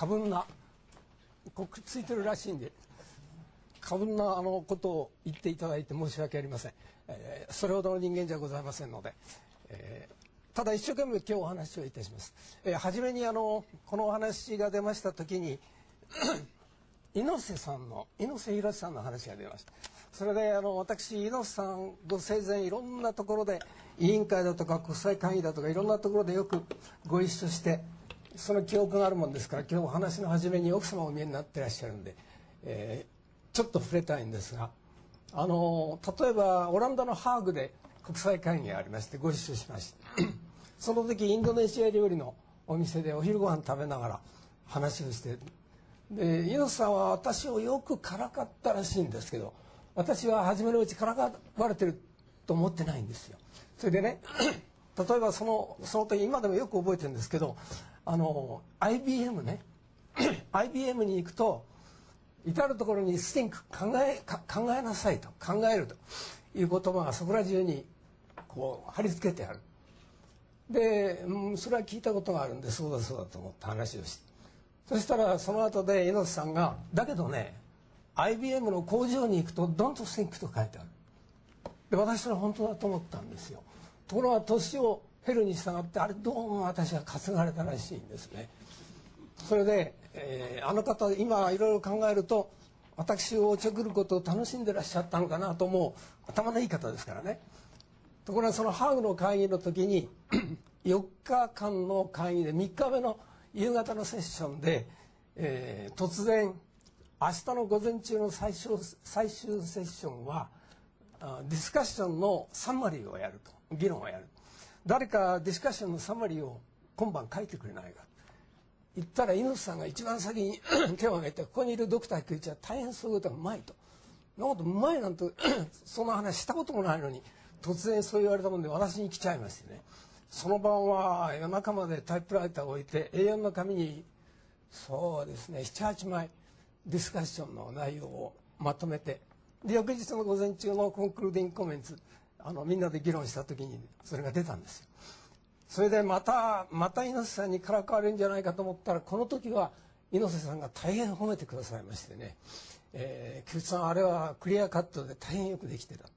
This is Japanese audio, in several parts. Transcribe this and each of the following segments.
過分なこくっついてるらしいんで過分なあのことを言っていただいて申し訳ありません、えー、それほどの人間じゃございませんので、えー、ただ一生懸命今日お話をいたします、えー、初めにあのこのお話が出ました時に 猪瀬さんの猪瀬宏さんの話が出ました。それであの私猪瀬さんご生前いろんなところで委員会だとか国際会議だとかいろんなところでよくご一緒してその記憶があるもんですから今日お話の初めに奥様をお見えになってらっしゃるんで、えー、ちょっと触れたいんですがあの例えばオランダのハーグで国際会議がありましてご一緒しました その時インドネシア料理のお店でお昼ご飯食べながら話をしてで猪さんは私をよくからかったらしいんですけど私は初めのうちからかわれてると思ってないんですよ。それでね 例えばそのその時今でもよく覚えてるんですけどあの IBM ね。IBM に行くと至る所に「スティンク考え考えなさい」と「考える」と。いう言葉がそこら中にこう貼り付けてある。で、うん、それは聞いたことがあるんでそうだそうだと思って話をしてそしたらその後で猪瀬さんが「だけどね IBM の工場に行くと「Don't think」と書いてある。で私それ本当だと思ったんですよ。ところが年を減るに従ってあれどうも私は担がれたらしいんですね。それで、えー、あの方今いろいろ考えると私をおちょくることを楽しんでらっしゃったのかなと思う頭のいい方ですからね。ところがそのハーグの会議の時に 4日間の会議で3日目の夕方のセッションで、えー、突然明日の午前中の最終最終セッションはディスカッションのサマリーをやると議論をやると。誰かディスカッションのサマリーを今晩書いてくれないか。言ったら猪木さんが一番先に 手を挙げてここにいるドクター菊池は大変そういうこと。がうまいと。なことうまいなんて その話したこともないのに突然そう言われたもんで私に来ちゃいましてね。その晩は夜中までタイプライターを置いて A4 の紙にそうですね78枚ディスカッションの内容をまとめて。で翌日の午前中のコンクルーディングコメンツ。あのみんなで議論した時にそれが出たんですよ。それでまたまた猪瀬さんにからかわれるんじゃないかと思ったらこの時は猪瀬さんが大変褒めてくださいましてね「えー、菊池さんあれはクリアカットで大変よくできてた」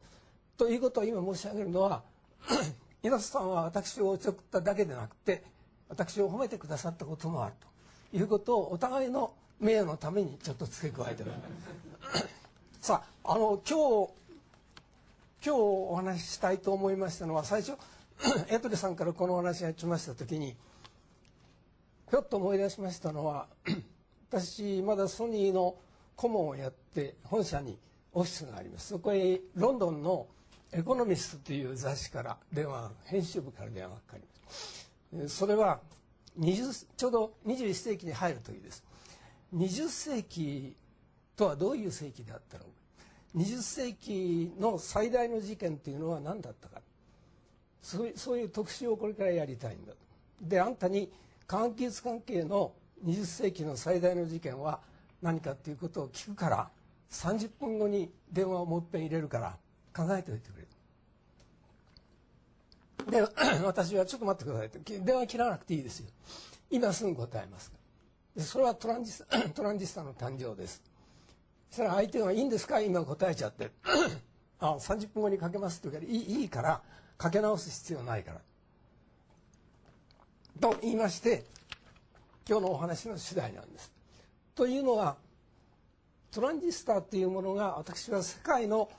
ということを今申し上げるのは 猪瀬さんは私をおちょくっただけでなくて私を褒めてくださったこともあると。いうことをお互いの名誉のためにちょっと付け加えてる。さああの今日今日お話ししたいと思いましたのは最初 エトレさんからこのお話が来ました時にひょっと思い出しましたのは 私まだソニーの顧問をやって本社にオフィスがあります。そこへロンドンのエコノミストという雑誌から電話編集部から電話がかかります。それは20ちょうど21世紀に入る時です。20世紀とはどういう世紀であったろう20世紀の最大の事件というのは何だったか。そういう特集をこれからやりたいんだ。であんたに科学技術関係の20世紀の最大の事件は何かっていうことを聞くから30分後に電話をもっぺん入れるから考えておいてくれ。で 私は「ちょっと待ってください」って電話切らなくていいですよ。今すぐ答えます。でそれはトランジス トランジスタの誕生です。したら相手が「いいんですか？今答えちゃって」あ「30分後にかけます」って言うからいいいいからかけ直す必要ないから」と言いまして今日のお話の次第なんです。というのはトランジスタっていうものが私は世界の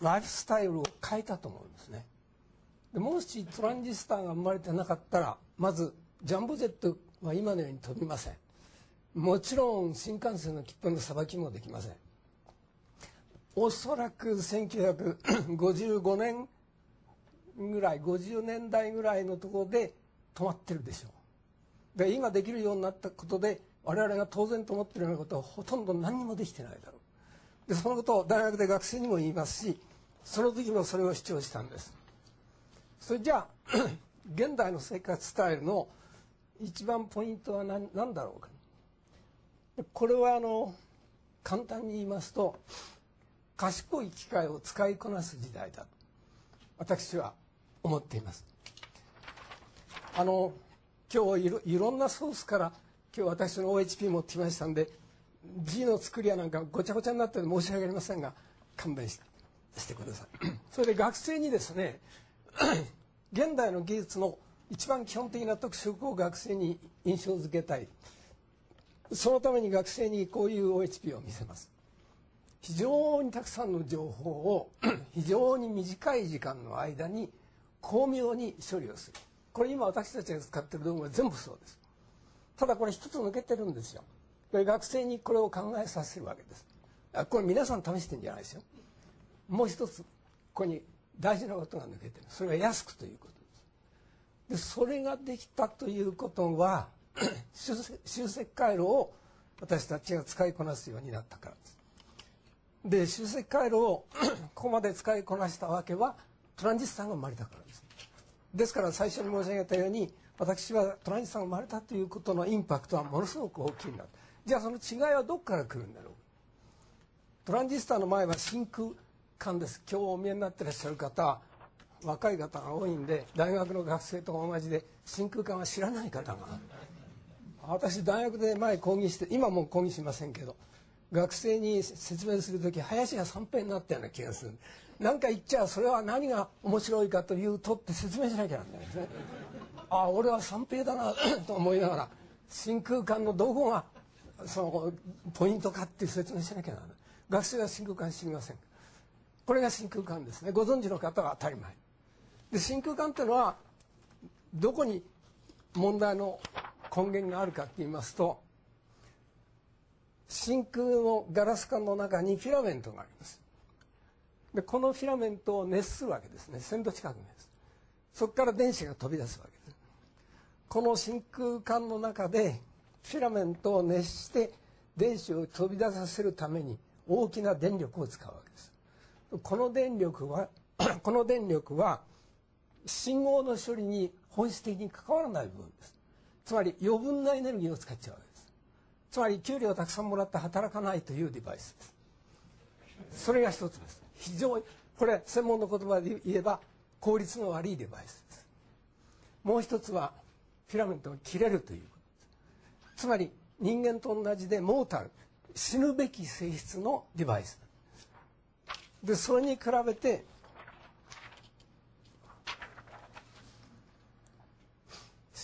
ライフスタイルを変えたと思うんですね。でもしトランジスタが生まれてなかったらまずジャンボジェットは今のように飛びません。もちろん新幹線の切符のさばきもできません。おそらく1955年ぐらい50年代ぐらいのところで止まってるでしょう。で今できるようになったことで我々が当然と思ってるようなことはほとんど何にもできてないだろう。でそのことを大学で学生にも言いますしその時もそれを主張したんです。それじゃあ 現代の生活スタイルの一番ポイントは何何だろうかこれはあの簡単に言いますと賢い機械を使いこなす時代だと私は思っています。あの今日いろいろんなソースから今日私の OHP 持ってきましたんで字の作りやなんかごちゃごちゃになって申し訳ありませんが勘弁してしてください それで学生にですね 現代の技術の一番基本的な特色を学生に印象づけたいそのために学生にこういう OHP を見せます。非常にたくさんの情報を 非常に短い時間の間に巧妙に処理をする。これ今私たちが使ってる道具は全部そうです。ただこれ一つ抜けてるんですよ。これ学生にこれを考えさせるわけです。これ皆さん試してんじゃないですよ。もう一つここに大事なことが抜けてる。それは安くということです。でそれができたということは 集積回路を私たちが使いこなすようになったからです。で集積回路を ここまで使いこなしたわけはトランジスタが生まれたからです。ですから最初に申し上げたように私はトランジスタが生まれたということのインパクトはものすごく大きいなじゃあその違いはどこから来るんだろう。トランジスタの前は真空管です。今日お見えになってらっしゃる方若い方が多いんで大学の学生と同じで真空管は知らない方が私大学で前講義して今も講義しませんけど学生に説明する時林が三平になったような気がする何か言っちゃそれは何が面白いかというとって説明しなきゃなんないですね。ああ俺は三平だなと思いながら真空管のどこがそのポイントかっていう説明しなきゃならない。学生は真空管知りません。これが真空管ですね。ご存知の方は当たり前。で真空管っていうのはどこに問題の根源があるかって言いますと真空のガラス管の中にフィラメントがあります。でこのフィラメントを熱するわけですね。1000度近く熱そこから電子が飛び出すわけです。この真空管の中でフィラメントを熱して電子を飛び出させるために大きな電力を使うわけです。この電力はこの電力は信号の処理に本質的に関わらない部分です。つまり余分なエネルギーを使っちゃうわけです。つまり給料をたくさんもらって働かないというデバイスです。それが一つです。非常にこれ専門の言葉で言えば効率の悪いデバイスです。もう一つはフィラメントが切れるということです。つまり人間と同じでモータル死ぬべき性質のデバイスでそれに比べて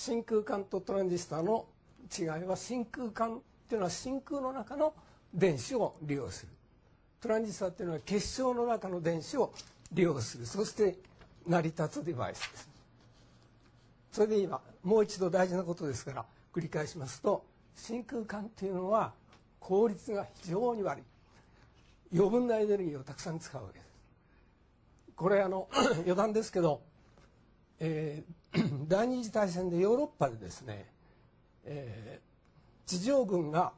真空管とトランジスタの違いは真空管っていうのは真空の中の電子を利用する。トランジスタっていうのは結晶の中の電子を利用する。そして成り立つデバイスです。それで今もう一度大事なことですから繰り返しますと真空管っていうのは効率が非常に悪い。余分なエネルギーをたくさん使うわけです。これあの 余談ですけど、えー、第二次大戦でヨーロッパでですね、えー、地上軍が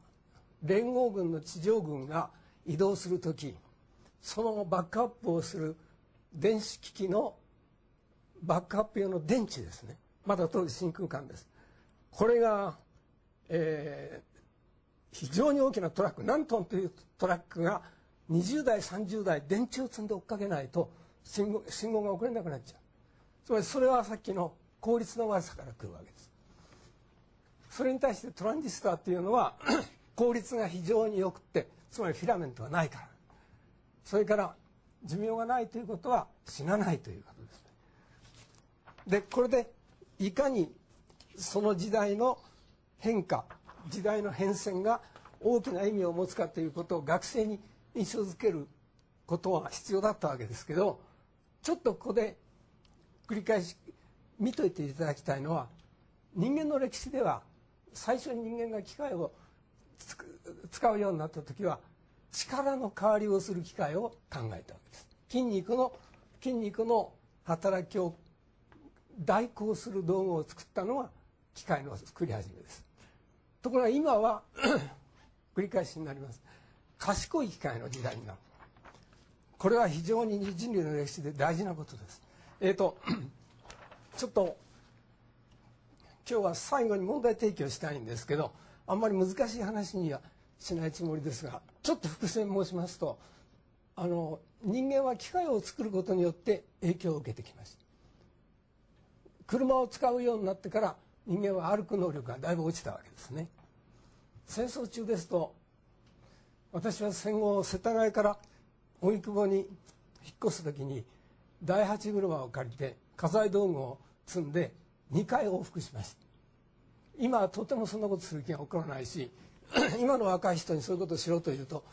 連合軍の地上軍が移動する時そのバックアップをする電子機器のバックアップ用の電池ですね。まだ当時真空管です。これが、えー、非常に大きなトラック何トンというトラックが20代30代電池を積んで追っかけないと信号信号が送れなくなっちゃう。つまりそれはさっきの効率の悪さから来るわけです。それに対してトランジスタっていうのは 効率が非常によくってつまりフィラメントがないから。それから寿命がないということは死なないということですでこれでいかにその時代の変化時代の変遷が大きな意味を持つかということを学生に印象づけることは必要だったわけですけどちょっとここで繰り返し見といていただきたいのは人間の歴史では最初に人間が機械を使うようになった時は力の代わりをする機械を考えたわけです。筋肉の筋肉の働きを代行する道具を作ったのは機械の作り始めです。ところが今は 繰り返しになります。賢い機械の時代になる。これは非常に人類の歴史で大事なことです。えっ、ー、とちょっと今日は最後に問題提起をしたいんですけどあんまり難しい話にはしないつもりですがちょっと伏線申しますとあの人間は機械を作ることによって影響を受けてきました。車を使うようになってから人間は歩く能力がだいぶ落ちたわけですね。戦争中ですと私は戦後世田谷から荻窪に引っ越す時に第八車を借りて家財道具を積んで2回往復しました。今はとてもそんなことする気が起こらないし 今の若い人にそういうことをしろと言うと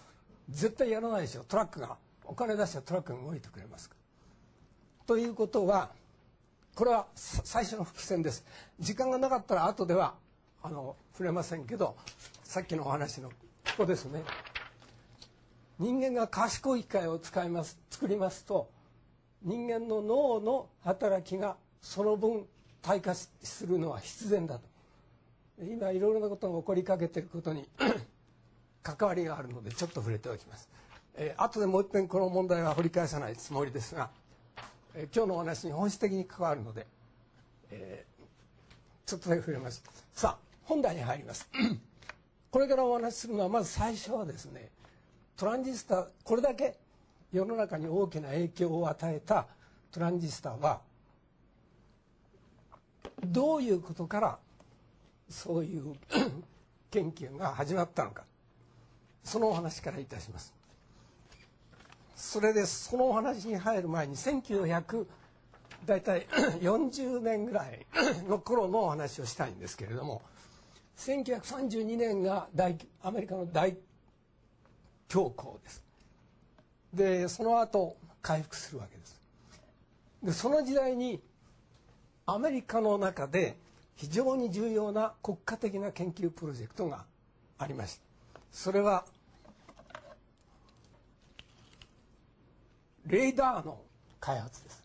絶対やらないでしょ。トラックがお金出したトラックが動いてくれますから。ということはこれは最初の伏線です。時間がなかったら後ではあの触れませんけどさっきのお話のここですね。人間が賢い機械を使います作りますと人間の脳の働きがその分退化するのは必然だと。今いろいろなことが起こりかけていることに 関わりがあるのでちょっと触れておきます、えー、後でもう一遍この問題は掘り返さないつもりですが、えー、今日のお話に本質的に関わるので、えー、ちょっとだけ触れます。さあ本題に入ります。これからお話しするのはまず最初はですねトランジスタこれだけ世の中に大きな影響を与えたトランジスタはどういうことからそういう 研究が始まったのか。そのお話からいたします。それでそのお話に入る前に1900大体 40年ぐらいの頃のお話をしたいんですけれども1932年が大アメリカの大恐慌です。でその後回復するわけです。でその時代にアメリカの中で非常に重要な国家的な研究プロジェクトがありました。それはレーダーの開発です。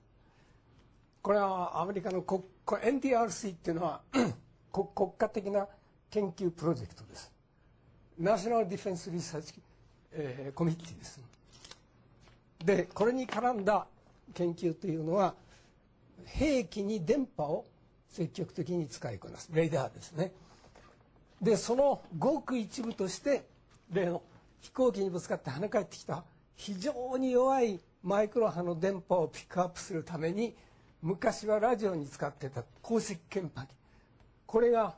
これはアメリカの国 NDRC っていうのは 国家的な研究プロジェクトです。ナショナルディフェンスリサーチえー、コミッティです。でこれに絡んだ研究というのは兵器に電波を積極的に使いこなす。レーダーですね。でそのごく一部として例の飛行機にぶつかって跳ね返ってきた非常に弱いマイクロ波の電波をピックアップするために昔はラジオに使ってた鉱石検波器これが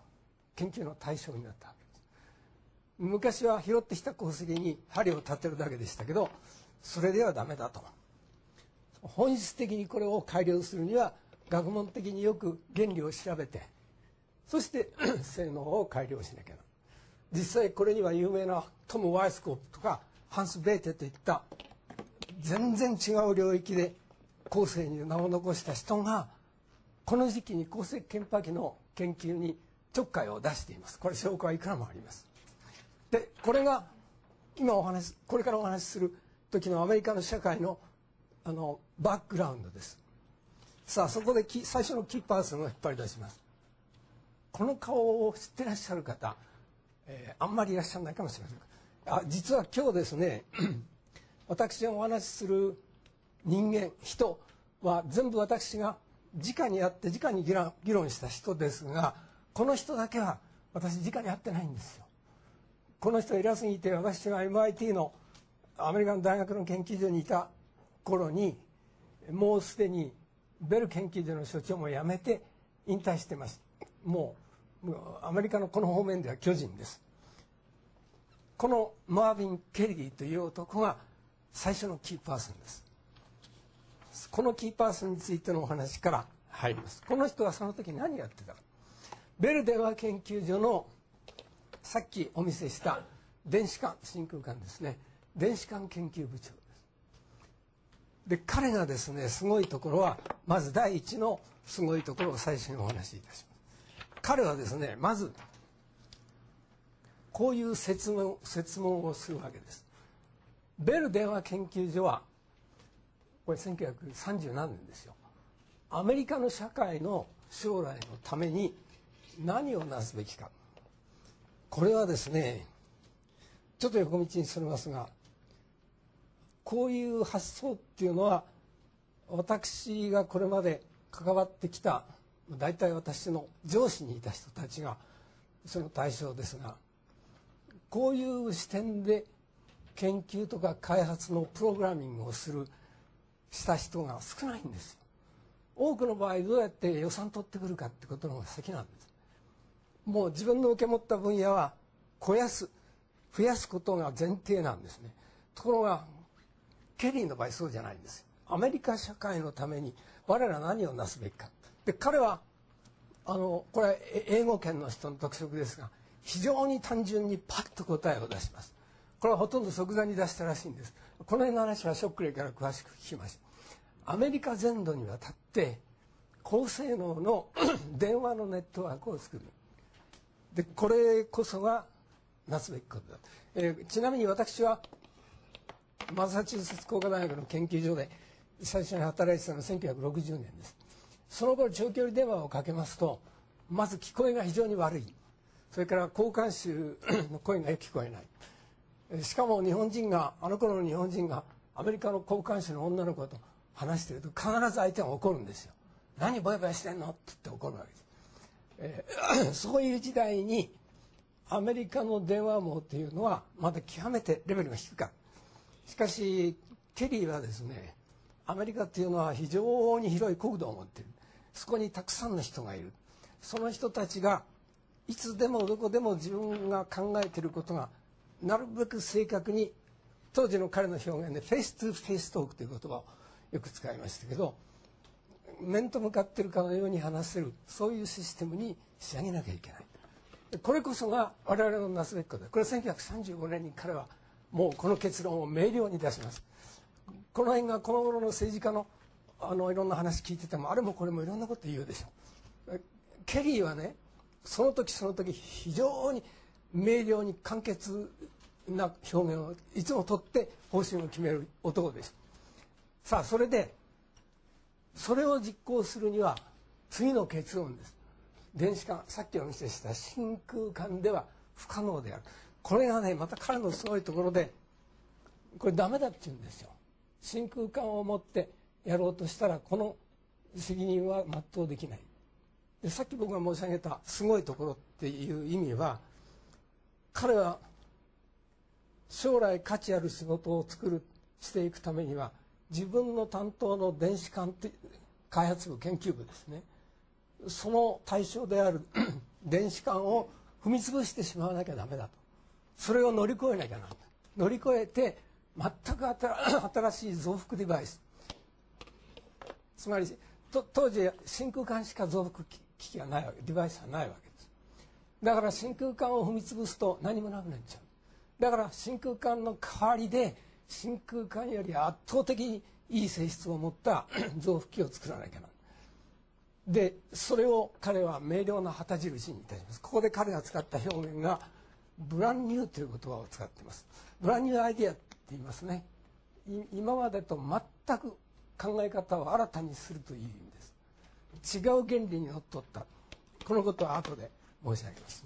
研究の対象になったわけです。昔は拾ってきた鉱石に針を立てるだけでしたけどそれではダメだと。本質的にこれを改良するには学問的によく原理を調べてそして 性能を改良しなきゃな。実際これには有名なトム・ワイスコープとかハンス・ベーテといった全然違う領域で後世に名を残した人がこの時期に鉱石検波器の研究にちょっかいを出しています。これ証拠はいくらもあります。でこれが今お話これからお話しする時のアメリカの社会のあのバックグラウンドです。さあそこで最初のキーパーソンを引っ張り出します。この顔を知ってらっしゃる方、えー、あんまりいらっしゃらないかもしれません。あ実は今日ですね 私がお話しする人間人は全部私が直に会って直に議論した人ですがこの人だけは私直に会ってないんですよ。この人偉すぎて私が MIT のアメリカの大学の研究所にいた頃にもうすでにベル研究所の所長も辞めて引退してます。もうアメリカのこの方面では巨人です。このマーヴィン・ケリーという男が最初のキーパーソンです。このキーパーソンについてのお話から入ります。この人はその時何やってたか。ベル電話研究所のさっきお見せした電子管真空管ですね電子管研究部長です。で彼がですねすごいところはまず第一のすごいところを最初にお話しいたします。彼はですねまずこういう説問説問をするわけです。ベル電話研究所はこれ1930何年ですよ。アメリカの社会の将来のために何をなすべきか。これはですねちょっと横道にそれますがこういう発想っていうのは私がこれまで関わってきた大体私の上司にいた人たちがその対象ですがこういう視点で研究とか開発のプログラミングをするした人が少ないんですよ。多くの場合どうやって予算取ってくるかってことの方が先なんです。もう自分の受け持った分野は肥やす増やすことが前提なんですねところがケリーの場合そうじゃないんです。アメリカ社会のために我ら何をなすべきか。で彼はあのこれ英語圏の人の特色ですが非常に単純にパッと答えを出します。これはほとんど即座に出したらしいんです。この辺の話はショックレイから詳しく聞きましたアメリカ全土にわたって高性能の 電話のネットワークを作る。でこれこそがなすべきことだ、えー、ちなみに私はマサチューセッツ工科大学の研究所で最初に働いてたのは1960年です。その頃長距離電話をかけますとまず聞こえが非常に悪い。それから交換手の声がよく聞こえない。しかも日本人があの頃の日本人がアメリカの交換手の女の子と話してると必ず相手が怒るんですよ「何ぼやぼやしてんの?」って言って怒るわけです、えー、そういう時代にアメリカの電話網っていうのはまだ極めてレベルが低かった。しかしケリーはですねアメリカっていうのは非常に広い国土を持っている。そこにたくさんの人がいる。その人たちがいつでもどこでも自分が考えていることがなるべく正確に当時の彼の表現で face-to-face talk という言葉をよく使いましたけど面と向かっているかのように話せるそういうシステムに仕上げなきゃいけない。これこそが我々のなすべきこと。でこれは1935年に彼はもうこの結論を明瞭に出します。この辺がこの頃の政治家のあのいろんな話聞いててもあれもこれもいろんなこと言うでしょケリーはねその時その時非常に明瞭に簡潔な表現をいつもとって方針を決める男ですさあそれでそれを実行するには次の結論です。電子間さっきお見せした真空間では不可能である。これがねまた彼のすごいところでこれダメだって言うんですよ。真空管を持ってやろうとしたらこの責任は全うできない。でさっき僕が申し上げたすごいところっていう意味は彼は将来価値ある仕事を作るしていくためには自分の担当の電子管開発部研究部ですね。その対象である電子管を踏み潰してしまわなきゃダメだと。それを乗り越えなきゃなんだ乗り越えて全く 新しい増幅デバイス。つまり当時真空管しか増幅機器がないわけデバイスはないわけです。だから真空管を踏み潰すと何もなくなっちゃう。だから真空管の代わりで真空管より圧倒的にいい性質を持った 増幅器を作らなきゃなでそれを彼は明瞭な旗印にいたします。ここで彼が使った表現がブランニューという言葉を使ってます。ブランニューアイディアって言いますね。今までと全く考え方を新たにするという意味です。違う原理にのっとった。このことは後で申し上げます。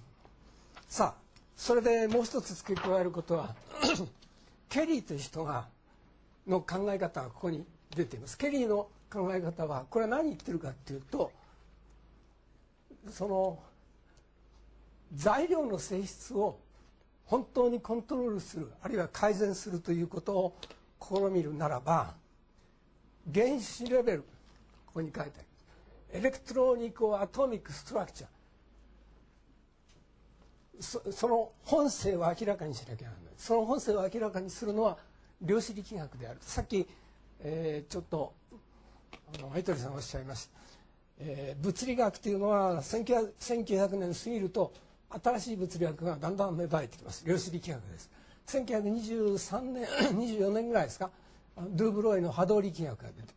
さあそれでもう一つ付け加えることは ケリーという人がの考え方がここに出ています。ケリーの考え方はこれは何言ってるかっていうとその材料の性質を本当にコントロールするあるいは改善するということを試みるならば原子レベルここに書いてある。エレクトロニコアトミックストラクチャー。その本性を明らかにしなきゃならない。その本性を明らかにするのは量子力学である。さっき、えー、ちょっとあの相鳥さんおっしゃいました、えー、物理学というのは1900年過ぎると新しい物理学がだんだん芽生えてきます。量子力学です。1923年 24年ぐらいですか？ドゥーブロイの波動力学が出て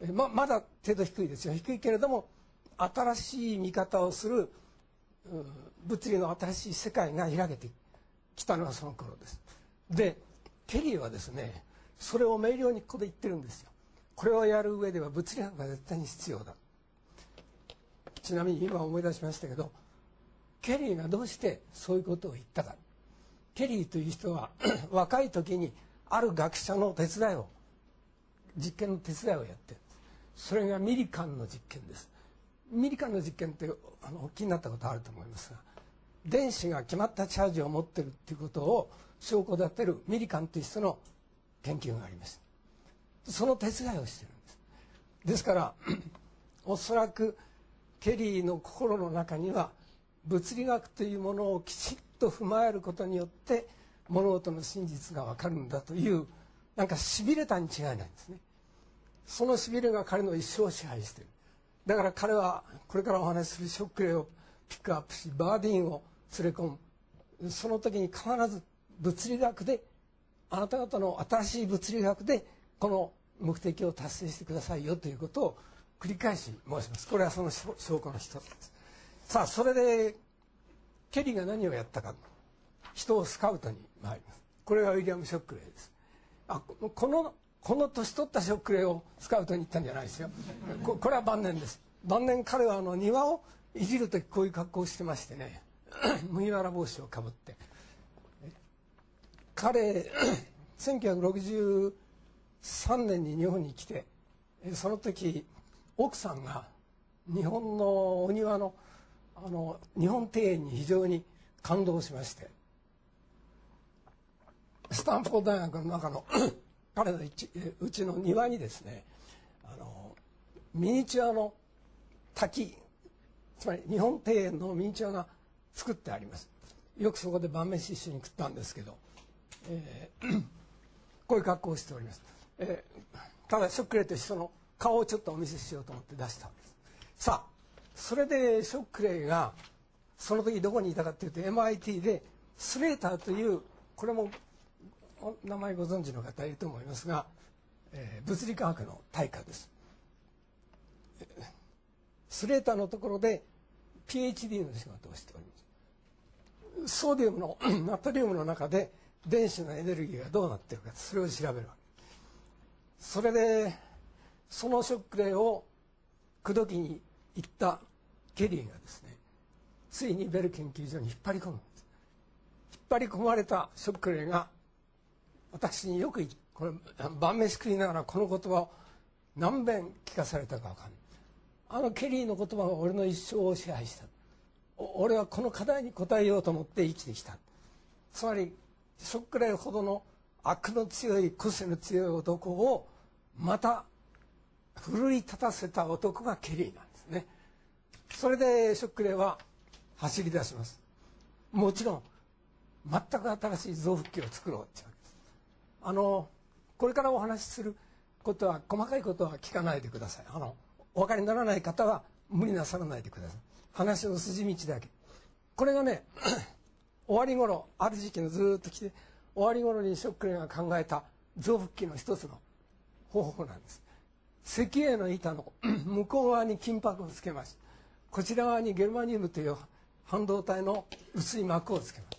まいります。ままだ程度低いですよ。低いけれども新しい見方をする物理の新しい世界が開けてきたのはその頃です。でケリーはですねそれを明瞭にここで言ってるんですよ。これをやる上では物理学が絶対に必要だ。ちなみに今思い出しましたけどケリーがどうしてそういうことを言ったか。ケリーという人は 若い時にある学者の手伝いを実験の手伝いをやってそれがミリカンの実験です。ミリカンの実験ってあの気になったことあると思いますが電子が決まったチャージを持ってるっていうことを証拠立てるミリカンという人の研究があります。その手伝いをしてるんです。ですから おそらくケリーの心の中には物理学というものをきちっと踏まえることによって物事の真実が分かるんだというなんかしびれたに違いないんですね。そのしびれが彼の一生を支配している。だから彼はこれからお話しするショックレをピックアップしバーディーンを連れ込む。その時に必ず物理学であなた方の新しい物理学でこの目的を達成してくださいよということを繰り返し申します。これはその証拠の一つです。さあそれでケリーが何をやったか。人をスカウトに参ります。これがウィリアム・ショックレイです。あこのこの年取ったショックレイをスカウトに行ったんじゃないですよ。ここれは晩年です。晩年彼はあの庭をいじる時こういう格好をしてましてね。麦わら帽子をかぶって。彼 1963年に日本に来てその時奥さんが日本のお庭のあの日本庭園に非常に感動しまして。スタンフォード大学の中の 彼のうちの庭にですねあのミニチュアの滝つまり日本庭園のミニチュアが作ってあります。よくそこで晩飯一緒に食ったんですけど、えー、こういう格好をしております、えー、ただショックレイとしその顔をちょっとお見せしようと思って出したんです。さあそれでショックレイがその時どこにいたかっていうと MIT でスレーターというこれも名前ご存知の方いると思いますが、えー、物理科学の大家です。スレーターのところで PhD の仕事をしております。ソーディウムの ナトリウムの中で電子のエネルギーがどうなってるかそれを調べるわけ。それでそのショックレイを口説きに行ったケリーがですねついにベル研究所に引っ張り込むんです。引っ張り込まれたショックレイが私によくこれ晩飯食いながらこの言葉を何遍聞かされたか分かんない。あのケリーの言葉が俺の一生を支配した。俺はこの課題に応えようと思って生きてきた。つまりショックレイほどの悪の強い個性の強い男をまた奮い立たせた男がケリーなんです。それでショックレイは走り出します。もちろん全く新しい臓復帰を作ろうってわけです。あのこれからお話しすることは細かいことは聞かないでください。あのお分かりにならない方は無理なさらないでください。話の筋道だけ。これがね 終わり頃ある時期のずっと来て終わり頃にショックレイが考えた臓復帰の一つの方法なんです。石英の板の 向こう側に金箔をつけますこちら側にゲルマニウムという半導体の薄い膜をつけます。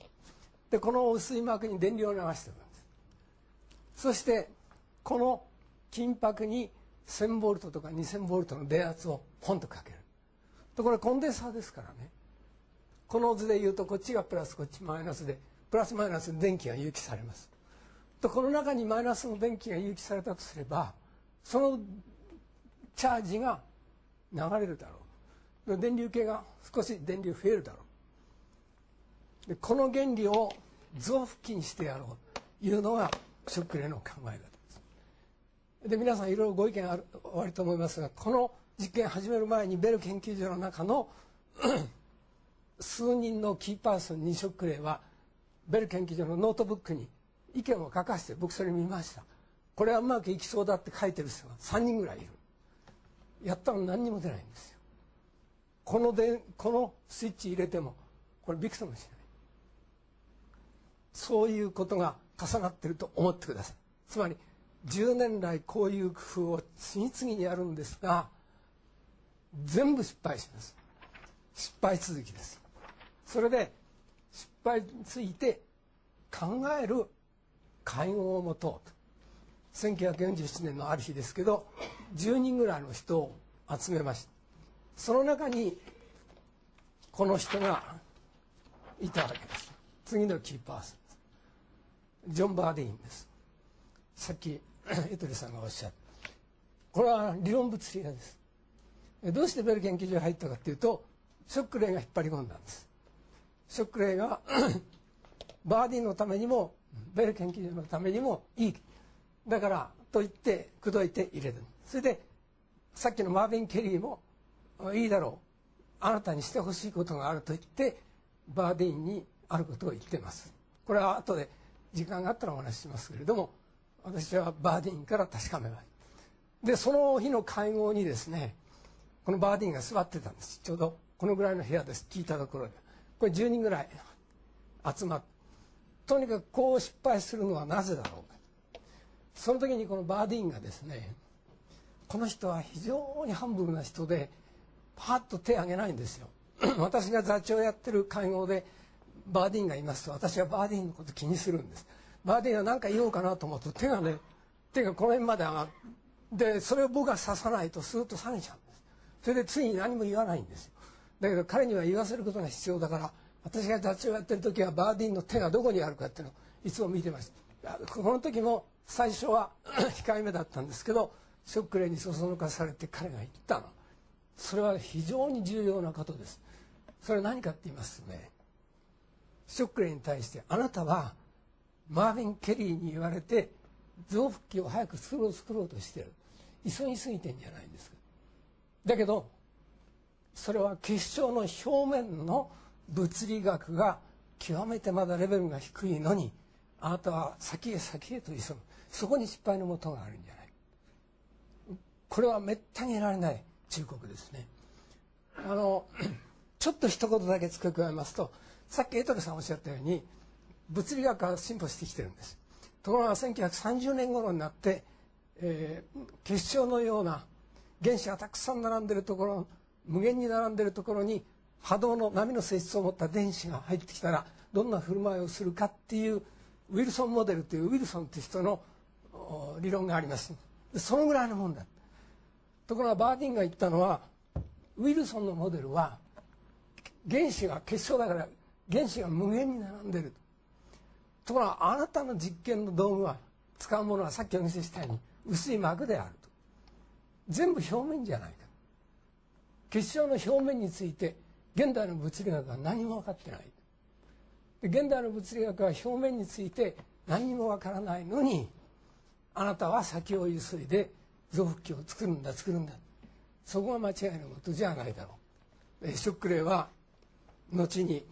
でこの薄い膜に電流を流しておくんです。そしてこの金箔に1000ボルトとか2000ボルトの電圧をポンとかける。でこれコンデンサーですからね。この図で言うとこっちがプラスこっちマイナスでプラスマイナスで電気が誘気されます。とこの中にマイナスの電気が誘気されたとすればそのチャージが流れるだろう。電流計が少し電流増えるだろう。でこの原理を増幅器にしてやろうというのがショックレーの考え方です。で皆さんいろいろご意見あるおありと思いますがこの実験始める前にベル研究所の中の 数人のキーパーソンにショックレーはベル研究所のノートブックに意見を書かせて僕それ見ました。これはうまくいきそうだって書いてる人が3人ぐらいいる。やったの何にも出ないんです。このでこのスイッチ入れてもこれびくともしない。そういうことが重なってると思ってください。つまり10年来こういう工夫を次々にやるんですが全部失敗します。失敗続きです。それで失敗について考える会合を持とうと。1947年のある日ですけど10人ぐらいの人を集めました。その中にこの人がいたわけです。次のキーパーソンジョン・バーディーンです。さっきエトリさんがおっしゃった。これは理論物理学です。どうしてベル研究所に入ったかっていうとショックレイが引っ張り込んだんです。ショックレイが バーディーのためにもベル研究所のためにもいい。だからと言って口説いて入れる。それでさっきのマーヴィン・ケリーもいいだろう。あなたにしてほしいことがあると言ってバーディーンにあることを言ってます。これは後で時間があったらお話ししますけれども私はバーディーンから確かめます。でその日の会合にですねこのバーディーンが座ってたんです。ちょうどこのぐらいの部屋です。聞いたところで。これ10人ぐらい集まってとにかくこう失敗するのはなぜだろうか。その時にこのバーディーンがですねこの人は非常にハンブルな人でパッと手を挙げないんですよ。私が座長やってる会合でバーディーンがいますと私はバーディーンのこと気にするんです。バーディーンは何か言おうかなと思うと手がね手がこの辺まで上がってでそれを僕が刺さないとスーッと下げちゃうんです。それでついに何も言わないんですよ。だけど彼には言わせることが必要だから私が座長やってる時はバーディーンの手がどこにあるかっていうのをいつも見てましたこの時も最初は 控えめだったんですけどショックレにそそのかされて彼が言ったの。それは非常に重要なことです。それは何かって言いますとねショックレーに対してあなたはマーヴィン・ケリーに言われて臓復帰を早く作ろう作ろうとしてる。急ぎすぎてんじゃないんですか。だけどそれは結晶の表面の物理学が極めてまだレベルが低いのにあなたは先へ先へと急ぐ。そこに失敗のもとがあるんじゃない。これはめったに得られない。忠告ですね。あの ちょっと一言だけ付け加えますとさっきエトルさんおっしゃったように物理学は進歩してきてるんです。ところが1930年頃になって、えー、結晶のような原子がたくさん並んでるところ無限に並んでるところに波動の波の性質を持った電子が入ってきたらどんな振る舞いをするかっていうウィルソンモデルというウィルソンっていう人の理論があります。そのぐらいのもんだところがバーディンが言ったのはウィルソンのモデルは原子が結晶だから原子が無限に並んでる。ところがあなたの実験の道具は使うものはさっきお見せしたように薄い膜であると。全部表面じゃないか。結晶の表面について現代の物理学は何も分かってない。現代の物理学は表面について何も分からないのにあなたは先を急いで臓復帰を作るんだ作るんだ。そこが間違いのことじゃないだろう。ショックレイは後に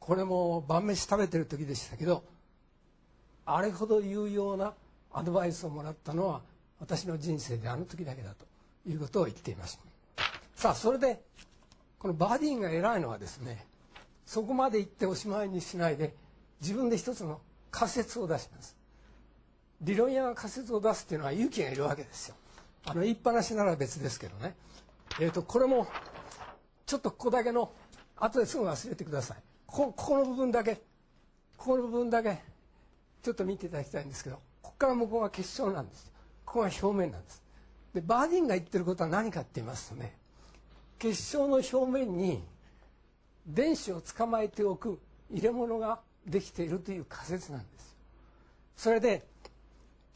これも晩飯食べてる時でしたけどあれほど有用なアドバイスをもらったのは私の人生であの時だけだということを言っています。さあそれでこのバディーンが偉いのはですねそこまで言っておしまいにしないで自分で一つの仮説を出します。理論屋が仮説を出すっていうのは勇気がいるわけですよ。あの言いっぱなしなら別ですけどね。えーと、これもちょっとここだけの後ですぐ忘れてください。こここの部分だけ。ここの部分だけ。ちょっと見ていただきたいんですけどここから向こうが結晶なんです。ここが表面なんです。でバーディンが言ってることは何かって言いますとね結晶の表面に電子を捕まえておく入れ物ができているという仮説なんです。それで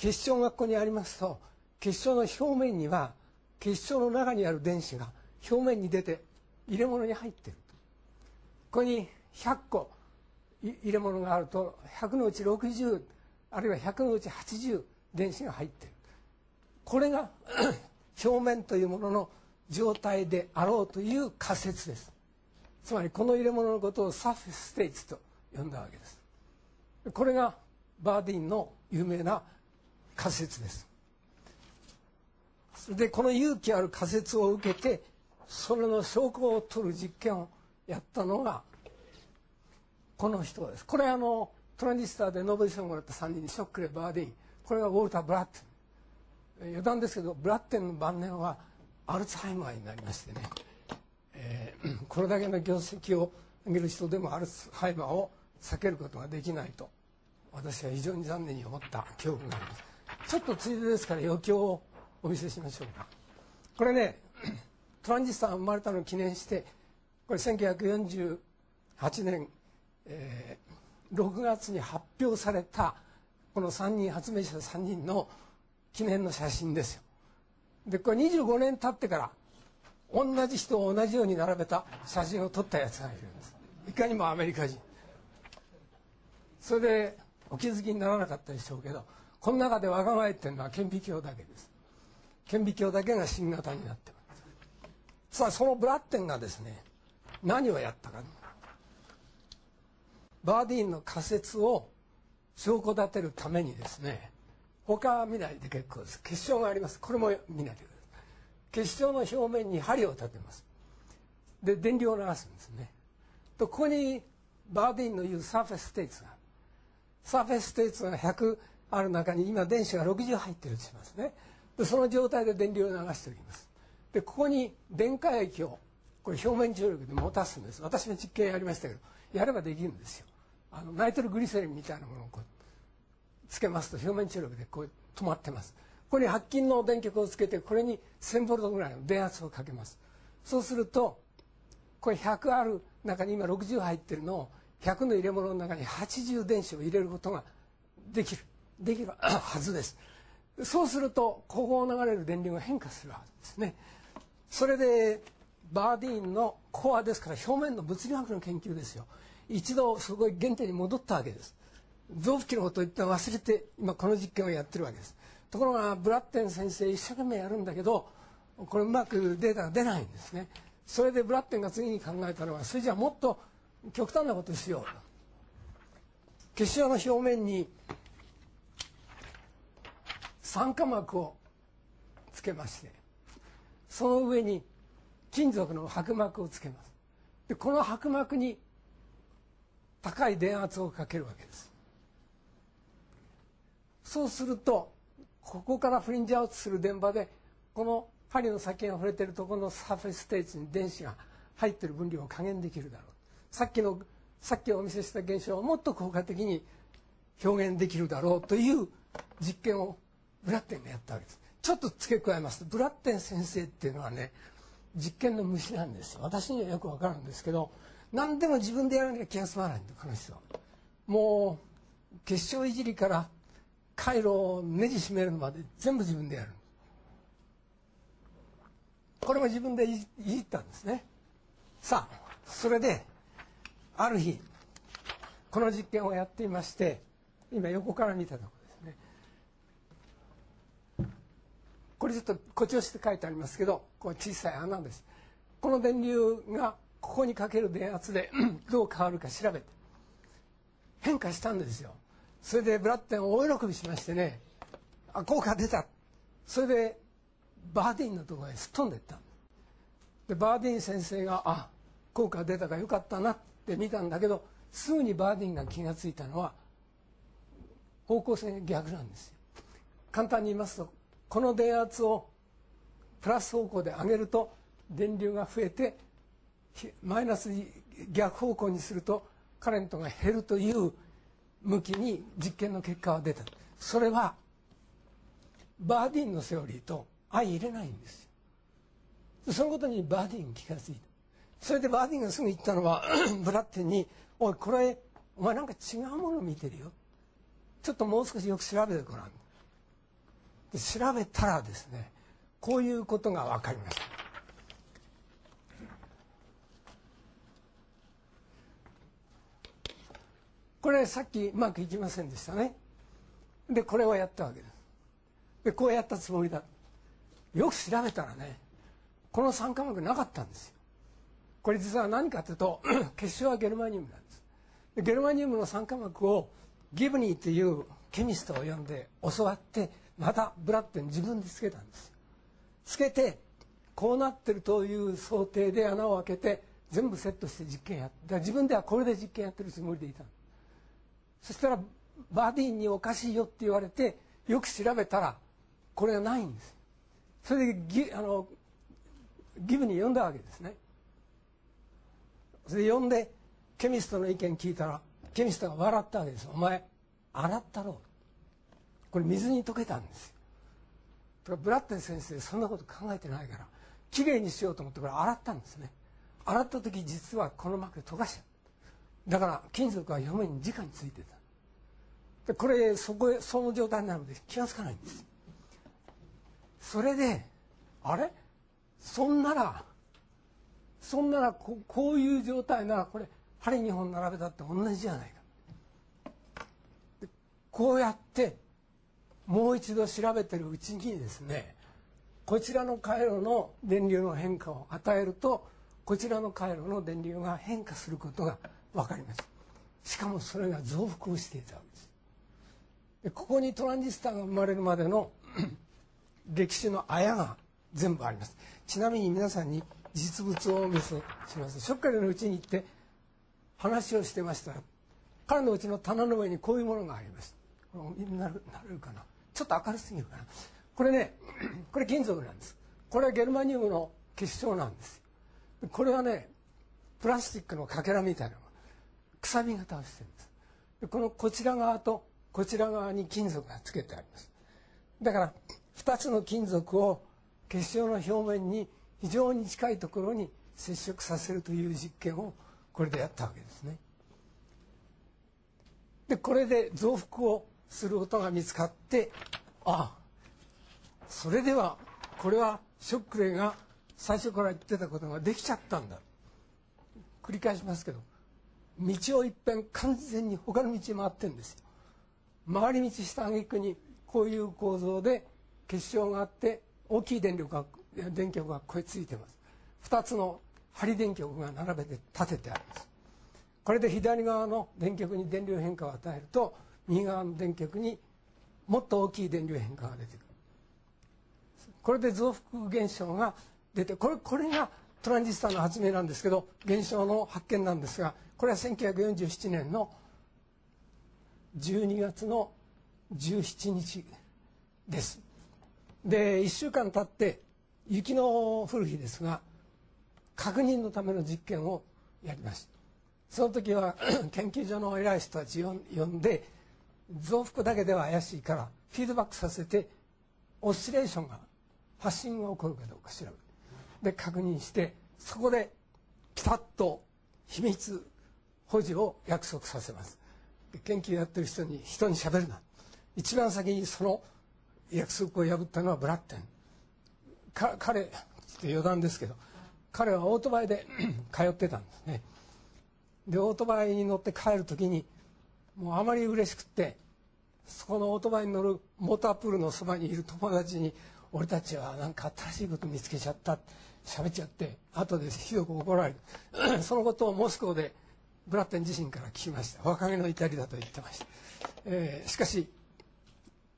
結晶がここにありますと結晶の表面には結晶の中にある電子が表面に出て入れ物に入っている。ここに100個入れ物があると100のうち60あるいは100のうち80電子が入ってる。これが 表面というものの状態であろうという仮説です。つまりこの入れ物のことをサーフェスステイツと呼んだわけです。これがバーディンの有名な仮説です。でこの勇気ある仮説を受けてそれの証拠を取る実験をやったのがこの人です。これあのトランジスターでノーベル賞をもらった3人ショックレバーディン。これがウォルター・ブラッテン余談ですけどブラッテンの晩年はアルツハイマーになりましてね、えー、これだけの業績を上げる人でもアルツハイマーを避けることができないと私は非常に残念に思った記憶があります。ちょっとついでですから余興をお見せしましょうか。これね トランジスタが生まれたのを記念してこれ1948年、えー、6月に発表されたこの3人発明者3人の記念の写真ですよ。でこれ25年経ってから同じ人を同じように並べた写真を撮ったやつがいるんです。いかにもアメリカ人。それでお気づきにならなかったでしょうけどこの中で若返ってるのは顕微鏡だけです。顕微鏡だけが新型になってます。さあそのブラッテンがですね何をやったか。バーディーンの仮説を証拠立てるためにですね他は見ないで結構です。結晶があります。これも見ないでください。結晶の表面に針を立てます。で電流を流すんですね。とここにバーディーンの言うサーフェスステイツが。サーフェスステイツが100ある中に今電子が60入ってるとしますね。でその状態で電流を流しておきます。でここに電解液をこれ表面張力で持たすんです。私も実験やりましたけどやればできるんですよ。あのナイトルグリセリンみたいなものをこうつけますと表面重力でこう止まってます。ここに白金の電極をつけてこれに1000ボルトぐらいの電圧をかけます。そうするとこれ100ある中に今60入ってるのを100の入れ物の中に80電子を入れることができる。できるはずです。そうするとここを流れる電流が変化するはずですね。それでバーディーンのコアですから表面の物理学の研究ですよ。一度すごい原点に戻ったわけです。臓器のことを一旦忘れて今この実験をやってるわけです。ところがブラッテン先生一生懸命やるんだけどこれうまくデータが出ないんですね。それでブラッテンが次に考えたのはそれじゃあもっと極端なことしよう結晶の表面に酸化膜をつけましてその上に金属の薄膜をつけます。でこの薄膜に高い電圧をかけるわけです。そうするとここからフリンジアウトする電場でこの針の先が触れてるところのサーフェスステージに電子が入ってる分量を加減できるだろう。さっきのさっきお見せした現象をもっと効果的に表現できるだろうという実験をブラッテンがやったわけです。ちょっと付け加えます。とブラッテン先生っていうのはね実験の虫なんですよ。私にはよくわかるんですけど何でも自分でやらなきゃ気が済まないんだこの人。はもう結晶いじりから回路をねじ締めるまで全部自分でやる。これも自分でいじったんですね。さあそれである日この実験をやっていまして今横から見たところですねこれちょっと誇張して書いてありますけどこう小さい穴です。この電流がここにかける電圧で どう変わるか調べて変化したんですよ。それでブラッテン大喜びしましてねあ効果出た。それでバーディンのところへすっ飛んでいった。でバーディン先生があ効果出たからよかったなって見たんだけどすぐにバーディンが気が付いたのは方向性逆なんですよ。簡単に言いますとこの電圧をプラス方向で上げると電流が増えてマイナス逆方向にするとカレントが減るという向きに実験の結果は出た。それはバーディンのセオリーと相入れないんですよ。そのことにバーディン気が付いたそれでバーディンがすぐ言ったのは ブラッテンに「おいこれお前なんか違うもの見てるよ。ちょっともう少しよく調べてごらん」で調べたらですねこういうことが分かりましたこれさっきうまくいきませんでしたね。でこれをやったわけです。でこうやったつもりだ。よく調べたらねこの酸化膜なかったんですよ。これ実は何かというと 結晶はゲルマニウムなんです。でゲルマニウムの酸化膜をギブニーというケミストを呼んで教わってまたブラッテン自分でつけたんです。つけてこうなってるという想定で穴を開けて全部セットして実験やって自分ではこれで実験やってるつもりでいたそしたらバディにおかしいよって言われてよく調べたらこれがないんです。それでギあのギブに呼んだわけですね。それで呼んでケミストの意見聞いたらケミストが笑ったわけです。お前洗ったろう。これ水に溶けたんです。よだかブラッテン先生そんなこと考えてないからきれいにしようと思ってこれ洗ったんですね。洗った時実はこの膜で溶かしちゃうだから金属は表面に直についてた。でこれそこへその状態になるので気が付かないんです。それであれ？そんならそんならここういう状態ならこれ針2本並べたって同じじゃないか。こうやってもう一度調べてるうちにですねこちらの回路の電流の変化を与えるとこちらの回路の電流が変化することが分かります。しかもそれが増幅をしていたわけです。でここにトランジスタが生まれるまでの歴史のあやが全部あります。ちなみに皆さんに実物をお見せします。ショッカレのうちに行って話をしてました。ら彼のうちの棚の上にこういうものがあります。なるなるかな。ちょっと明るすぎるかな。これね これ金属なんです。これはゲルマニウムの結晶なんです。これはねプラスチックのかけらみたいなくさび型をしてるんです。でこのこちら側とこちら側に金属がつけてあります。だから2つの金属を結晶の表面に非常に近いところに接触させるという実験をこれでやったわけですね。でこれで増幅をする音が見つかってああそれではこれはショックレイが最初から言ってたことができちゃったんだ。繰り返しますけど道を一遍完全に他の道回ってんですよ。回り道した挙句にこういう構造で結晶があって大きい電力が電極がこれついてます。2つの針電極が並べて立ててあります。これで左側の電極に電流変化を与えると右側の電極にもっと大きい電流変化が出てくる。これで増幅現象が出てこれこれがトランジスタの発明なんですけど現象の発見なんですがこれは1947年の12月の17日です。で1週間経って雪の降る日ですが確認のための実験をやりましたその時は 研究所の偉い人たちを呼んで増幅だけでは怪しいからフィードバックさせてオシレーションが発信が起こるかどうか調べる。で確認してそこでピタッと秘密保持を約束させます。研究やってる人に人にしゃべるな。一番先にその約束を破ったのはブラッテン。か彼って余談ですけど彼はオートバイで通ってたんですね。でオートバイに乗って帰る時にもうあまり嬉しくってそこのオートバイに乗るモータープールのそばにいる友達に「俺たちは何か新しいこと見つけちゃった」喋っちゃって後でひどく怒られる。そのことをモスクワでブラッテン自身から聞きました。若気の至りだと言ってました、えー、しかし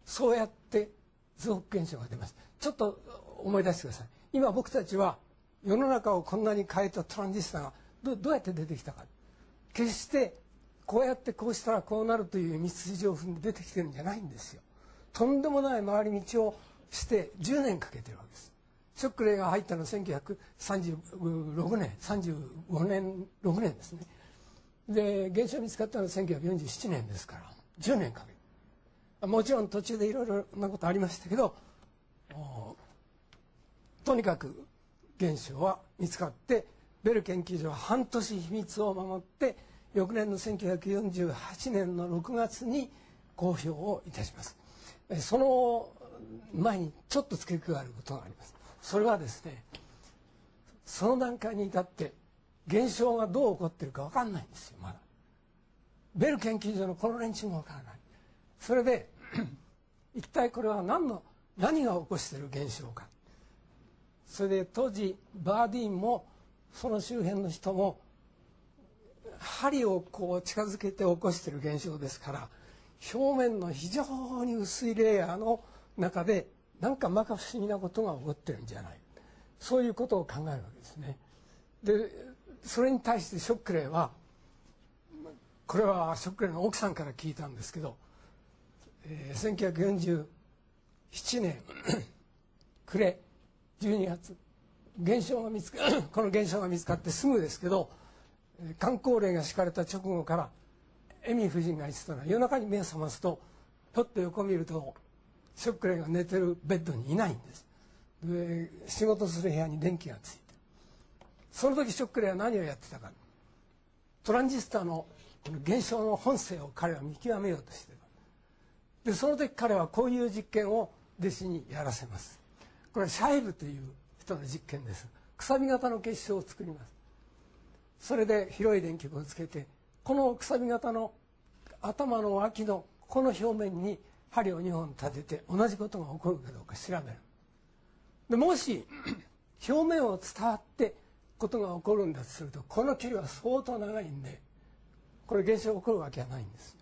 そうやって増幅現象が出ますちょっと思い出してください。今僕たちは世の中をこんなに変えたトランジスタがどどうやって出てきたか。決してこうやってこうしたらこうなるという道筋を踏んで出てきてるんじゃないんですよ。とんでもない回り道をして10年かけてるわけです。ショックレイが入ったのは1936年35年6年ですね。で現象見つかったのは1947年ですから10年かけて。もちろん途中でいろいろなことありましたけどとにかく現象は見つかってベル研究所は半年秘密を守って翌年の1948年の6月に公表をいたします。その前にちょっと付け加えることがあります。それはですねその段階に至って現象がどう起こってるか分かんないんですよまだ。ベル研究所のこの連中も分からない。それで 一体これは何の何が起こしている現象か。それで当時バーディーンもその周辺の人も針をこう近づけて起こしている現象ですから表面の非常に薄いレイヤーの中で何か摩訶不思議なことが起こってるんじゃないそういうことを考えるわけですね。でそれに対してショックレイはこれはショックレイの奥さんから聞いたんですけど、えー、1947年 暮れ12月現象が見つか この現象が見つかってすぐですけど観光令が敷かれた直後からエミ夫人が言ってたのは夜中に目を覚ますとひょっと横見るとショックレが寝てるベッドにいないんです。で仕事する部屋に電気がついて。その時ショックレは何をやってたか。トランジスタの現象の本性を彼は見極めようとしてた。でその時彼はこういう実験を弟子にやらせます。これはシャイブという人の実験です。くさび型の結晶を作ります。それで広い電極をつけてこのくさび型の頭の脇のこの表面に針を2本立てて同じことが起こるかどうか調べる。でもし 表面を伝わってことが起こるんだとするとこの距離は相当長いんでこれ現象が起こるわけはないんです。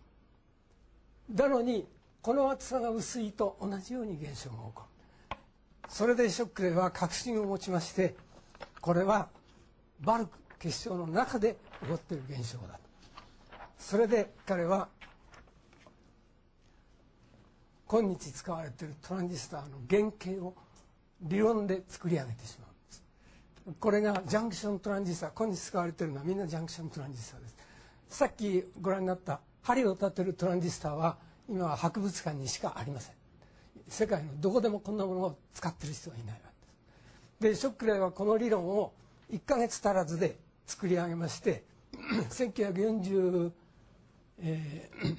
だのにこの厚さが薄いと同じように現象が起こる。それでショックレーは確信を持ちましてこれはバルク結晶の中で起こっている現象だと。それで彼は今日使われているトランジスターの原型を理論で作り上げてしまうんです。これがジャンクショントランジスター。今日使われているのはみんなジャンクショントランジスターです。さっきご覧になった針を立てるトランジスターは今は博物館にしかありません。世界のどこでもこんなものを使ってる人はいないわけです。でショックレーはこの理論を1ヶ月足らずで作り上げまして 1940、えー、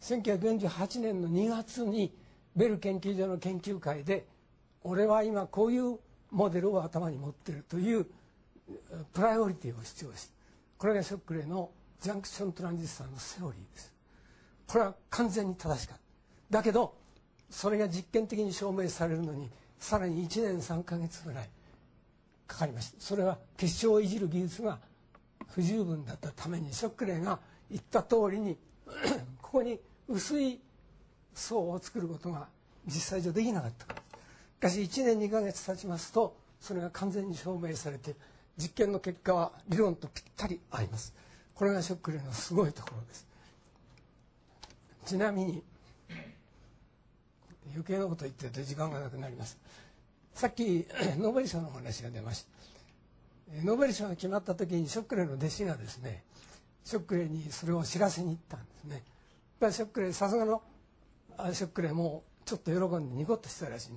1948年の2月にベル研究所の研究会で俺は今こういうモデルを頭に持ってるというプライオリティを主張してこれがショックレーのジャンクショントランジスタのセオリーです。これは完全に正しかった。だけどそれが実験的に証明されるのにさらに1年3か月ぐらいかかりました。それは結晶をいじる技術が不十分だったためにショックレーが言った通りに ここに薄い層を作ることが実際上できなかった。からしかし1年2か月経ちますとそれが完全に証明されて実験の結果は理論とぴったり合います。これがショックレーのすごいところです。ちなみに余計なこと言ってると時間がなくなります。さっきノーベル賞の話が出ました。ノーベル賞が決まった時にショックレーの弟子がですねショックレーにそれを知らせに行ったんですね。やっぱりショックレーさすがのショックレーもちょっと喜んでニコッとしたらしい、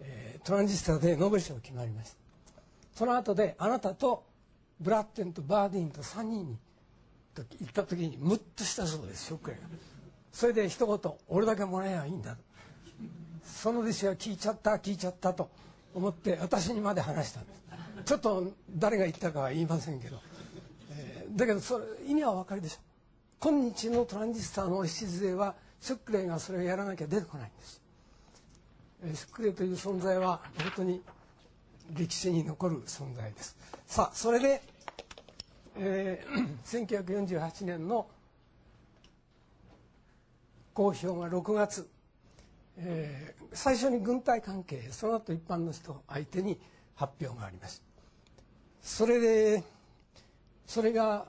えー、トランジスタでノーベル賞が決まりました。その後であなたとブラッテンとバーディンと3人に行った時にムッとしたそうですショックレーが。それで一言「俺だけもらえばいいんだ」その弟子は聞いちゃった聞いちゃったと。思って私にまで話したんです。ちょっと誰が言ったかは言いませんけど、えー、だけどそれ意味はわかるでしょ今日のトランジスタの礎はショックレーがそれをやらなきゃ出てこないんです、えー、ショックレーという存在は本当に歴史に残る存在です。さあそれで、えー、1948年の公表が6月、えー、最初に軍隊関係その後一般の人相手に発表があります。それでそれが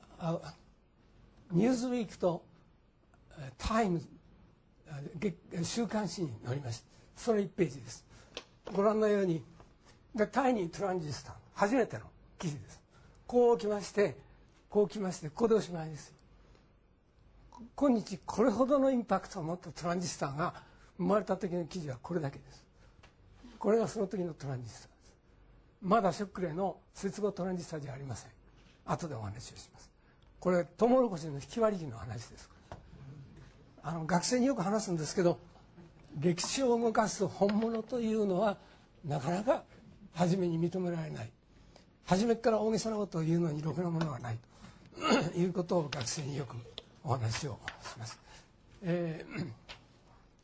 「ニューズウィーク」と「タイム」週刊誌に載りましたその1ページです。ご覧のように「The Tiny Transistor」初めての記事です。こう来ましてこう来ましてここでおしまいです。今日これほどのインパクトを持ったトランジスタが生まれた時の記事はこれだけです。これがその時のトランジスタです。まだショックレーの接合トランジスタじゃありません。後でお話をします。これトウモロコシの引き割り機の話です。あの学生によく話すんですけど歴史を動かす本物というのはなかなか初めに認められない。初めから大げさなことを言うのにろくなものはない。ということを学生によくお話をします、えー、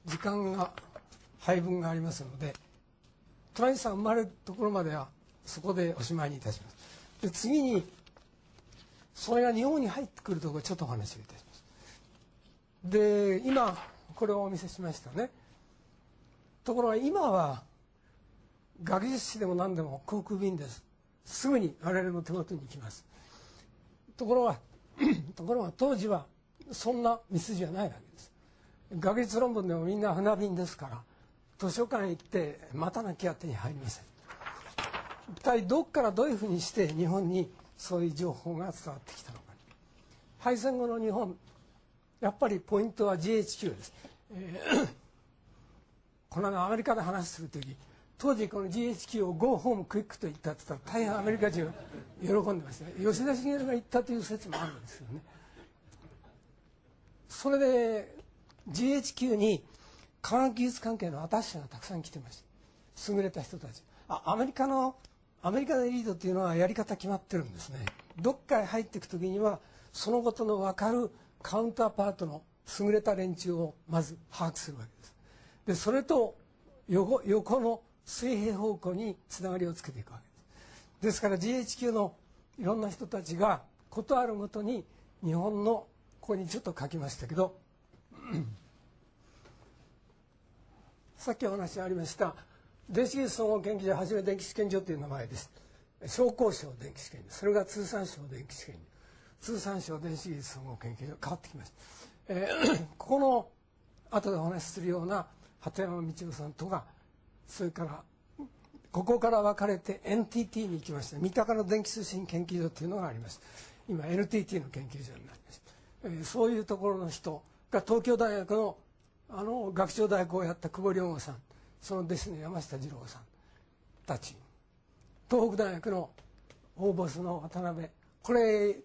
時間が配分がありますのでトランジスタが生まれるところまではそこでおしまいにいたします。で次にそれが日本に入ってくるところちょっとお話をいたします。で今これをお見せしましたね。ところが今は学術誌でも何でも航空便です。すぐに我々の手元に来ます。ところが ところが当時はそんな道筋はないわけ。です学術論文でもみんな船便ですから図書館行って待たなきゃ手に入りません。一体どっからどういうふうにして日本にそういう情報が伝わってきたのか。敗戦後の日本やっぱりポイントは GHQ です、えー、この間アメリカで話する時当時この GHQ を Go Home Quick と言ったって言ったら大変アメリカ人は喜んでました吉田茂が言ったという説もあるんですよね。それで GHQ に科学技術関係のアタッシェがたくさん来てました。優れた人たち。あアメリカのアメリカのエリートっていうのはやり方決まってるんですね。どっかへ入っていく時にはそのことの分かるカウンターパートの優れた連中をまず把握するわけです。でそれと横横の水平方向につながりをつけていくわけです。ですから GHQ のいろんな人たちが事あるごとに日本のここにちょっと書きましたけどさっきお話ありました電子技術総合研究所はじめ電気試験所という名前です。商工省電気試験所それが通産省電気試験所通産省電子技術総合研究所変わってきました、えー、ここの後でお話しするような鳩山道夫さんとかそれからここから分かれて NTT に行きました。三鷹の電気通信研究所というのがあります。今 NTT の研究所になります、えー、そういうところの人東京大学のあの学長代行をやった久保良吾さんその弟子の山下二郎さんたち。東北大学の大ボスの渡辺。これ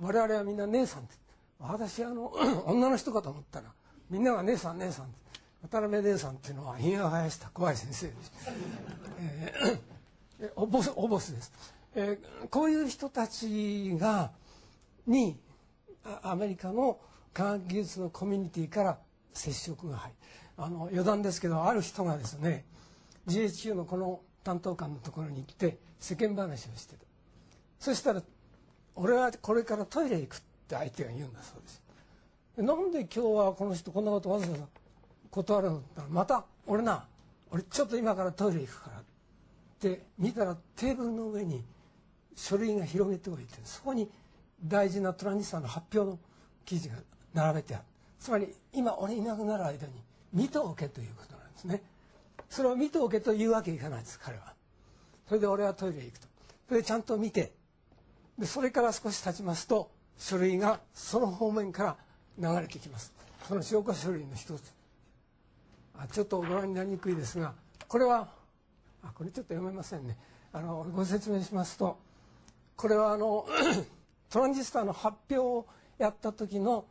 我々はみんな姉さんって。私あの 女の人かと思ったらみんなが姉さん姉さん渡辺姉さんっていうのはひげを生やした怖い先生です、えー、おボスおボスです、えー、こういう人たちがにアメリカの科学技術のコミュニティから接触が入る。あの余談ですけどある人がですね GHQ のこの担当官のところに来て世間話をしてた。そしたら「俺はこれからトイレ行く」って相手が言うんだそうです。なんで今日はこの人こんなことわざわざ断るのってまた俺な俺ちょっと今からトイレ行くからって見たらテーブルの上に書類が広げておいてそこに大事なトランジスタの発表の記事が並べてある。つまり今俺いなくなる間に見ておけということなんですね。それを見ておけというわけいかないです彼は。それで俺はトイレへ行くと。それでちゃんと見て。でそれから少し経ちますと書類がその方面から流れてきます。その証拠書類の一つ。あちょっとご覧になりにくいですがこれはあこれちょっと読めませんね。あのご説明しますとこれはあの トランジスタの発表をやった時の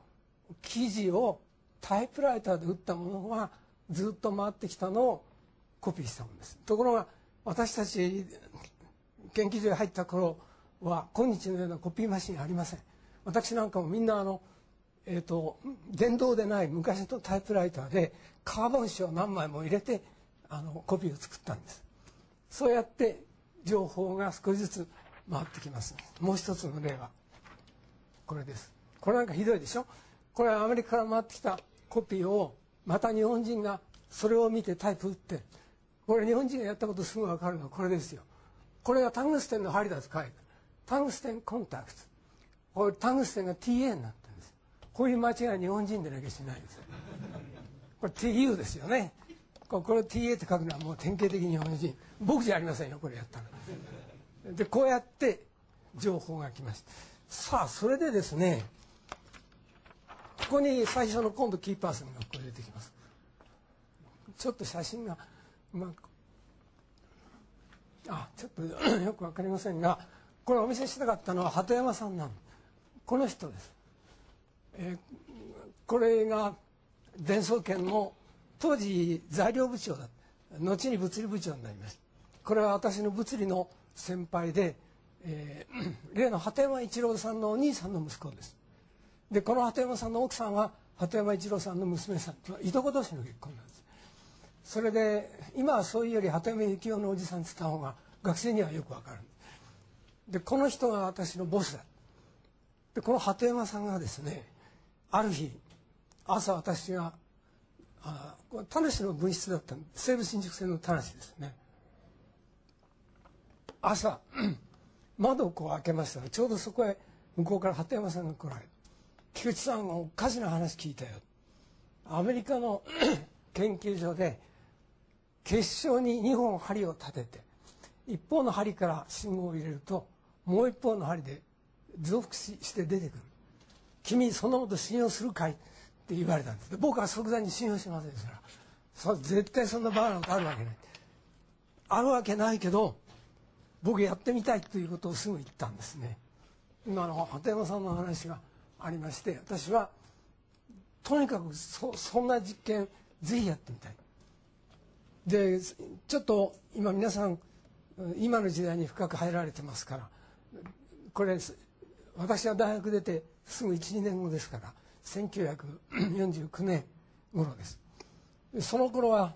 記事をタイプライターで打ったものがずっと回ってきたのをコピーしたものです。ところが私たち研究所に入った頃は今日のようなコピーマシンありません。私なんかもみんなあのえーと、電動でない昔のタイプライターでカーボン紙を何枚も入れてあのコピーを作ったんです。そうやって情報が少しずつ回ってきます。もう一つの例はこれです。これなんかひどいでしょ？これはアメリカから回ってきたコピーをまた日本人がそれを見てタイプ打ってこれ日本人がやったことすぐ分かるのはこれですよ。これがタングステンの針だと書いてタングステンコンタクトこれタングステンが TA になってるんです。こういう間違い日本人でなきゃしないんです。これ TU ですよね。これ TA って書くのはもう典型的日本人。僕じゃありませんよこれやったらでこうやって情報が来ました。さあそれでですねここに最初の今度キーパーソンがここ出てきます。ちょっと写真がうまくあちょっと よく分かりませんがこれお見せしたかったのは鳩山さんなんこの人です。えー、これが伝送研の当時材料部長だ後に物理部長になりましたこれは私の物理の先輩で、えー、例の鳩山一郎さんのお兄さんの息子です。でこの鳩山さんの奥さんは鳩山一郎さんの娘さんいとこ同士の結婚なんです。それで今はそういうより鳩山幸夫のおじさんって言った方が学生にはよくわかる。でこの人が私のボスだ。でこの鳩山さんがですねある日朝私があこれ田無の分室だった西武新宿線の田無ですね。朝 窓をこう開けましたらちょうどそこへ向こうから鳩山さんが来られ「菊池さんおかしな話聞いたよ」アメリカの 研究所で結晶に2本針を立てて一方の針から信号を入れるともう一方の針で増幅して出てくる。君そんなこと信用するかい?」って言われたんです。僕は即座に信用しませんでした。そ絶対そんなバカなことあるわけない。あるわけないけど僕やってみたいということをすぐ言ったんですね。今の鳩山さんの話がありまして私はとにかくそそんな実験ぜひやってみたい。でちょっと今皆さん今の時代に深く入られてますからこれ私は大学出てすぐ12年後ですから1949年頃です。その頃は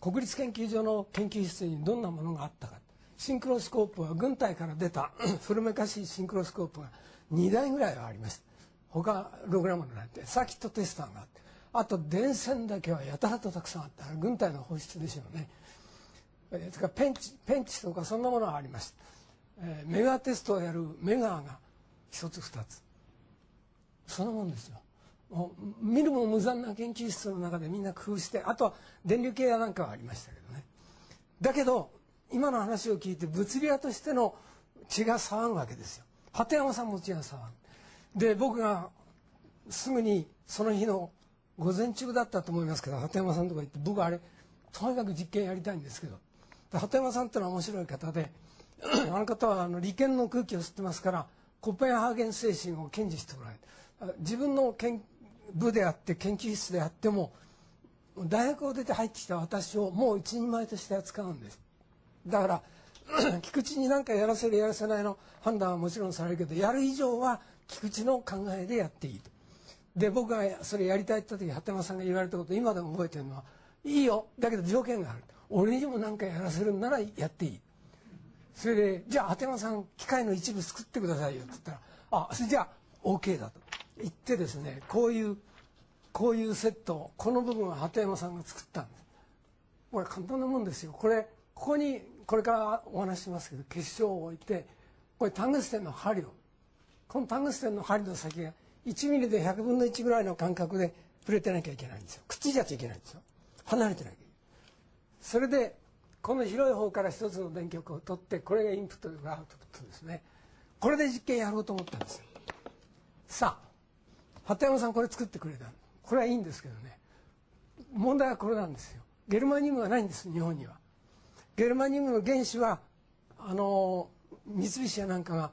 国立研究所の研究室にどんなものがあったか。シンクロスコープは軍隊から出た 古めかしいシンクロスコープが2台ぐらいはありました。他ログラムなんてサーキットテスターがあってあと電線だけはやたらとたくさんあった軍隊の放出でしょうね。えー、かペンチペンチとかそんなものがありました、えー、メガテストをやるメガが一つ二つ。そのもんですよ。もう見るも無残な研究室の中でみんな工夫してあとは電流計やなんかはありましたけどね。だけど今の話を聞いて物理屋としての血が騒ぐわけですよ。鳩山さんも血が騒ぐ。で僕がすぐにその日の午前中だったと思いますけど鳩山さんとか行って僕あれとにかく実験やりたいんですけど。鳩山さんってのは面白い方で あの方はあの利権の空気を吸ってますからコペンハーゲン精神を堅持しておられる。自分の研部であって研究室であっても大学を出て入ってきた私をもう一人前として扱うんです。だから 菊池に何かやらせるやらせないの判断はもちろんされるけどやる以上は菊池の考えでやっていいと。で僕がそれやりたいって言った時鳩山さんが言われたこと今でも覚えてるのはいいよ。だけど条件がある。俺にも何かやらせるんならやっていい。それでじゃあ鳩山さん機械の一部作ってくださいよって言ったらあそれじゃあ OK だと。言ってですねこういうこういうセットこの部分は鳩山さんが作ったんです。これ簡単なもんですよ。これここにこれからお話しますけど結晶を置いてこれタングステンの針をこのタングステンの針の先が1ミリで100分の1ぐらいの間隔で触れてなきゃいけないんですよ。くっついちゃいけないんですよ。離れてなきゃいけない。それでこの広い方から一つの電極を取ってこれがインプットがアウトプットですね。これで実験やろうと思ったんですよ。さあ鳩山さんこれ作ってくれたこれはいいんですけどね。問題はこれなんですよ。ゲルマニウムはないんです日本には。ゲルマニウムの原子はあの三菱やなんかが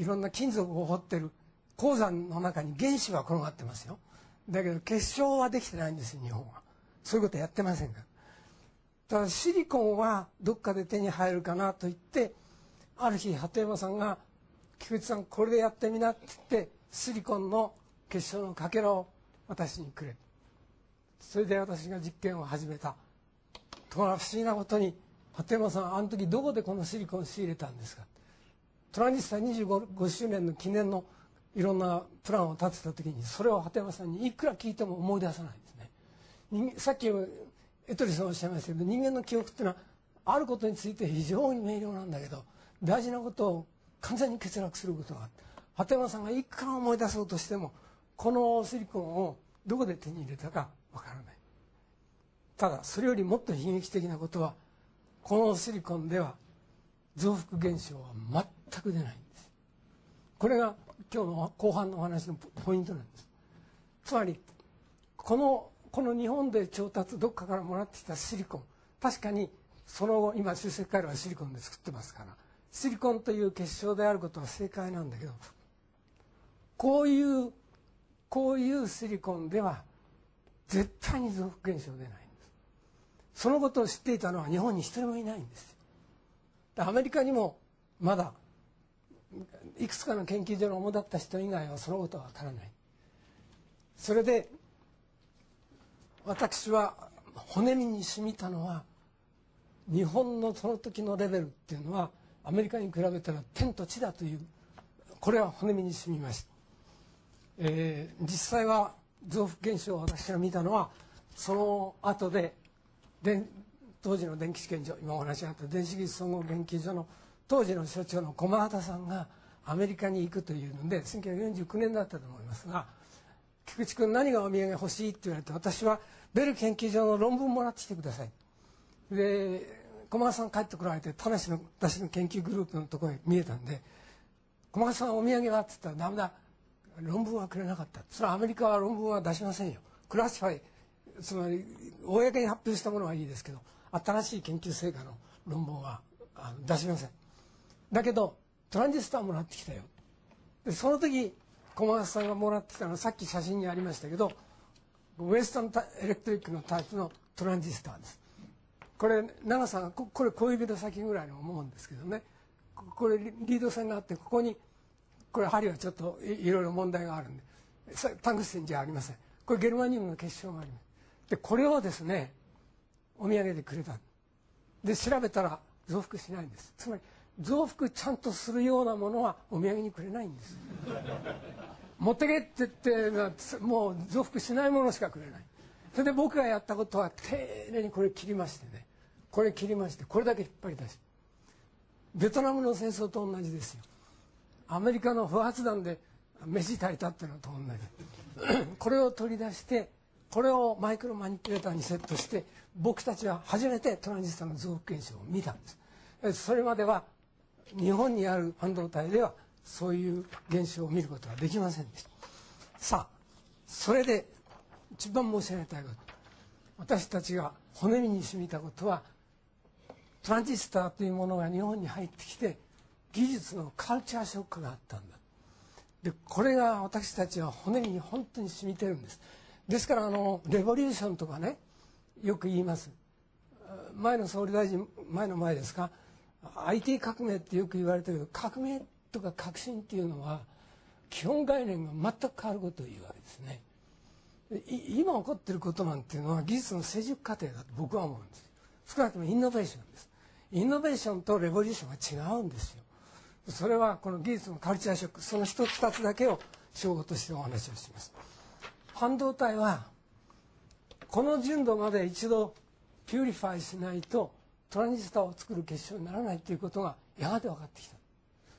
いろんな金属を掘ってる鉱山の中に原子は転がってますよ。だけど結晶はできてないんですよ日本は。そういうことやってませんから。ただシリコンはどっかで手に入るかなと言ってある日鳩山さんが「菊池さんこれでやってみな」って言ってシリコンの結晶のかけらを私にくれ。それで私が実験を始めた。ところが不思議なことに鳩山さんあの時どこでこのシリコン仕入れたんですか。トランジスタ25周年の記念のいろんなプランを立てた時にそれを鳩山さんにいくら聞いても思い出さないんですね。さっきエトリさんおっしゃいましたけど人間の記憶っていうのはあることについて非常に明瞭なんだけど大事なことを完全に欠落することがあって鳩山さんがいくら思い出そうとしてもこのシリコンをどこで手に入れたかわからない。ただそれよりもっと悲劇的なことはこのシリコンでは増幅現象は全く出ないんです。これが今日の後半のお話のポイントなんです。つまりこのこの日本で調達どっかからもらってきたシリコン。確かにその後今集積回路はシリコンで作ってますから。シリコンという結晶であることは正解なんだけどこういうこういうシリコンでは絶対に増幅現象出ないんです。そのことを知っていたのは日本に一人もいないんですアメリカにもまだいくつかの研究所の主だった人以外はそのことはわからない。それで私は骨身に染みたのは日本のその時のレベルっていうのはアメリカに比べたら天と地だというこれは骨身に染みました。えー、実際は増幅現象を私が見たのはその後でで当時の電気試験所今お話があった電子技術総合研究所の当時の所長の駒畑さんがアメリカに行くというので1949年だったと思いますが「菊池君何がお土産欲しい?」って言われて私はベル研究所の論文もらってきてくださいで駒畑さん帰ってこられて田無の私の研究グループのところへ見えたんで「駒畑さんお土産は?」っつったら「ダメだ論文はくれなかったそれはアメリカは論文は出しませんよクラシファイつまり公に発表したものはいいですけど新しい研究成果の論文は出しませんだけどトランジスタもらってきたよ。でその時小松さんがもらってきたのはさっき写真にありましたけどウエスタンエレクトリックのタイプのトランジスタです。これ長さがこれ小指の先ぐらいの思うんですけどね。これリード線があってここにこれ針はちょっといろいろ問題があるんでタングステンじゃありません。これゲルマニウムの結晶があります。でこれをですねお土産でくれた。で調べたら増幅しないんです。つまり増幅ちゃんとするようなものはお土産にくれないんです。持ってけって言ってもう増幅しないものしかくれない。それで僕がやったことは丁寧にこれ切りましてね。これ切りましてこれだけ引っ張り出しベトナムの戦争と同じですよ。アメリカの不発弾で飯炊いたっていうのと同じ。これを取り出してこれをマイクロマニピュレーターにセットして僕たちは初めてトランジスタの増幅現象を見たんです。それまでは日本にある半導体ではそういう現象を見ることはできませんでした。さあそれで一番申し上げたいこと私たちが骨身に染みたことはトランジスタというものが日本に入ってきて技術のカルチャーショックがあったんだ。でこれが私たちは骨に本当に染みてるんです。ですからあのレボリューションとかねよく言います。前の総理大臣前の前ですか？IT 革命ってよく言われてる革命とか革新っていうのは基本概念が全く変わることを言うわけですね。今起こっていることなんていうのは技術の成熟過程だと僕は思うんです。少なくともイノベーションです。イノベーションとレボリューションは違うんですよ。それはこの技術のカルチャーショックその一つ二つだけを称号としてお話をします。半導体はこの純度まで一度 purify しないとトランジスタを作る結晶にならないということがやがて分かってきた。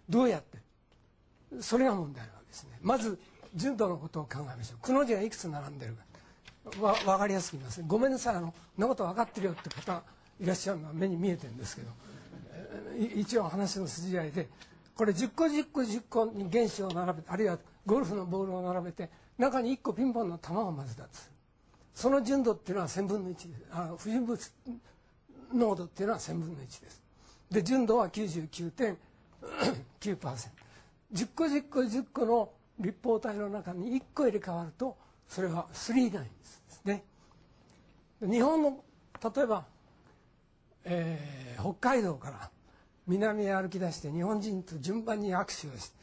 どうやって？それが問題なわけですね。まず純度のことを考えましょう。9の字がいくつ並んでるか。わ分かりやすく言いますごめんなさいあのそんなこと分かってるよって方いらっしゃるのは目に見えてるんですけど。一応話の筋合いでこれ10個10個10個に原子を並べてあるいはゴルフのボールを並べて中に1個ピンポンの球を混ぜたんです。その純度っていうのは1000分の1あ不純物濃度っていうのは1000分の1です。で純度は99.9% 10 個10個10個の立方体の中に1個入れ替わるとそれは3ナインですね。日本の例えば、えー、北海道から南へ歩き出して日本人と順番に握手をして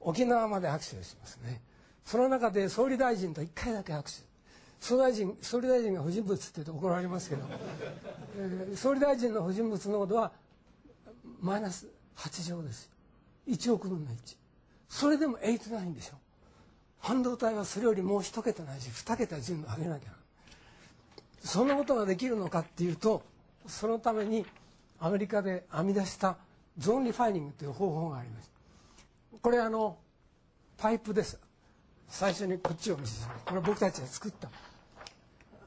沖縄まで握手をしますね。その中で総理大臣と1回だけ握手。総大臣総理大臣が不純物って言うと怒られますけど、えー、総理大臣の不純物濃度はマイナス8乗です1億分の1それでも8ないんでしょ。半導体はそれよりもう1桁ないし2桁純度上げなきゃ。そんなことができるのかっていうとそのためにアメリカで編み出したゾーンリファイニングという方法があります。これあのパイプです。最初にこっちを見せてこれ僕たちが作った。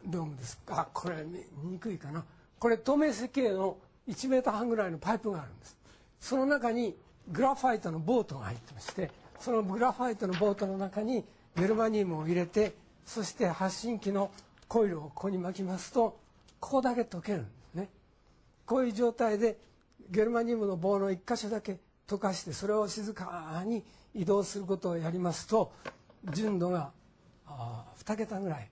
ドームです。あこれ見にくいかな。これ透明設計の1メーター半ぐらいのパイプがあるんです。その中にグラファイトのボートが入ってましてそのグラファイトのボートの中にゲルマニウムを入れてそして発信機のコイルをここに巻きますとここだけ溶けるんですね。こういう状態でゲルマニウムの棒の1箇所だけ溶かしてそれを静かに移動することをやりますと純度が2桁ぐらい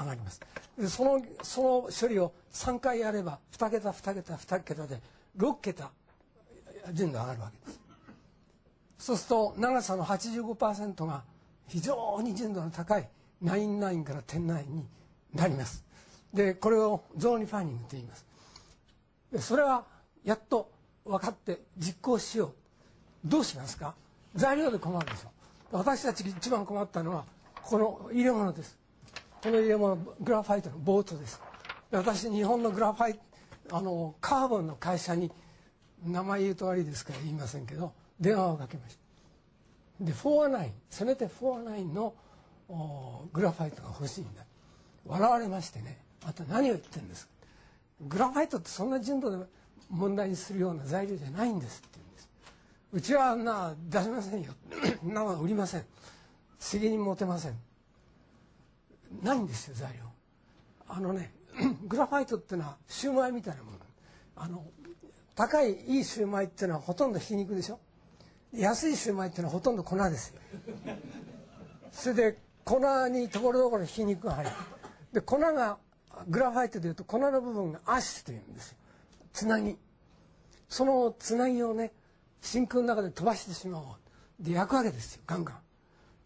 上がります。そのその処理を3回やれば2桁2桁2桁で6桁純度上がるわけです。そうすると長さの85%が非常に純度の高い99から109になります。でこれをゾーンリファイニングと言います。それはやっと分かって実行しよう。どうしますか？材料で困るでしょ。私たち一番困ったのはこの入れ物です。この入れ物グラファイトのボートです。私日本のグラファイトあのカーボンの会社に名前言うと悪いですから言いませんけど電話をかけました。で409せめて409のグラファイトが欲しいんだ。笑われましてね。あと何を言ってんですグラファイトってそんな純度で問題にするような材料じゃないんですって言うんです。うちはあんな出しませんよ。なは売りません。責任持てません。ないんですよ材料。あのね グラファイトっていうのはシューマイみたいなもの。あの高いいいシューマイっていうのはほとんどひき肉でしょ。安いシューマイっていうのはほとんど粉ですよ。それで粉にところどころひき肉が入る。で粉がグラファイトでいうと粉の部分がアッシュというんですよ。つなぎ。そのつなぎをね真空の中で飛ばしてしまおう。で焼くわけですよガンガン。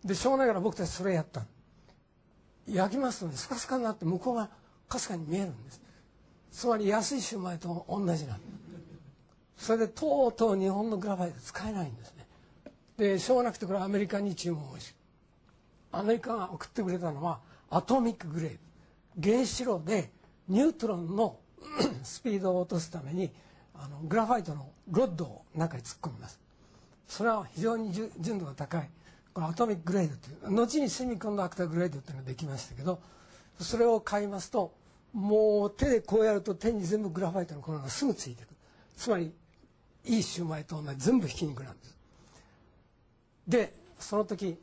でしょうがないから僕たちそれやった焼きますとねスカスカになって向こうがかすかに見えるんです。つまり安いシューマイと同じなんですそれでとうとう日本のグラファイト使えないんですね。でしょうがなくてこれアメリカに注文をしアメリカが送ってくれたのはアトミックグレード原子炉でニュートロンの スピードを落とすためにあのグラファイトのロッドを中に突っ込みます。それは非常に純度が高い。これアトミックグレードという後にセミコンダクターグレードっていうのができましたけどそれを買いますともう手でこうやると手に全部グラファイトの粉がすぐついてくる。つまりいいシューマイと同じ全部ひき肉なんです。でその時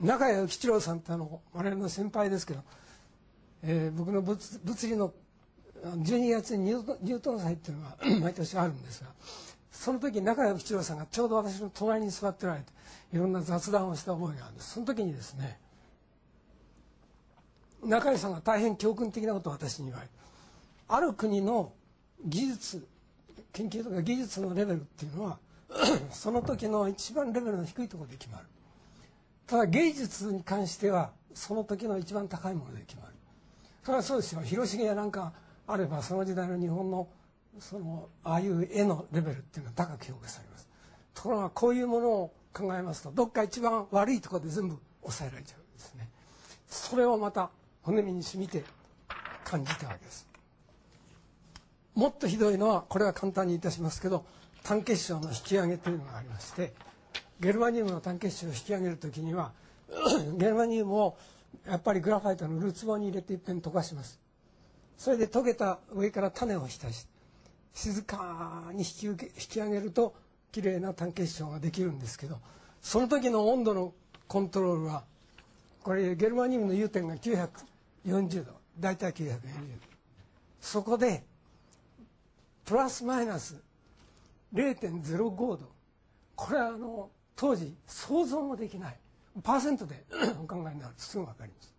中谷吉郎さんってあの我々の先輩ですけど、えー、僕の物理の12月にニュートン祭っていうのが 毎年あるんですがその時中谷吉郎さんがちょうど私の隣に座っておられていろんな雑談をした覚えがあるんです。その時にですね中谷さんが大変教訓的なことを私に言われある国の技術研究とか技術のレベルっていうのは その時の一番レベルの低いところで決まる。ただ芸術に関してはその時の一番高いもので決まる。それはそうですよ。広重やなんかあればその時代の日本のそのああいう絵のレベルっていうのは高く評価されます。ところがこういうものを考えますとどっか一番悪いところで全部抑えられちゃうんですね。それをまた骨身に染みて感じたわけです。もっとひどいのはこれは簡単にいたしますけど単結晶の引き上げというのがありましてゲルマニウムの単結晶を引き上げる時には ゲルマニウムをやっぱりグラファイトのルーツ棒に入れていっぺん溶かします。それで溶けた上から種を浸し静かに引き受け引き上げるときれいな単結晶ができるんですけどその時の温度のコントロールはこれゲルマニウムの融点が940度大体940度。そこでプラスマイナス0.05度。これはあの当時想像もできない。パーセントで お考えになるとすぐ分かります。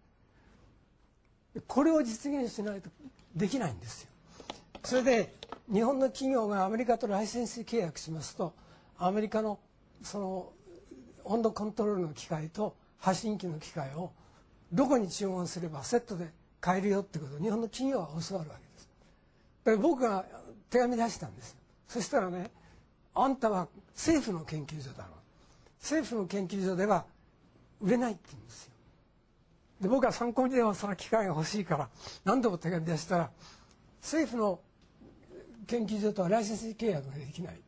これを実現しないとできないんですよ。それで日本の企業がアメリカとライセンス契約しますとアメリカのその温度コントロールの機械と発信機の機械をどこに注文すればセットで買えるよってことを日本の企業は教わるわけです。だから僕が手紙出したんですそしたらねあんたは政府の研究所だろう。政府の研究所では売れないって言うんですよ。で僕は参考にでもその機会が欲しいから何度も手紙出したら政府の研究所とはライセンス契約ができない。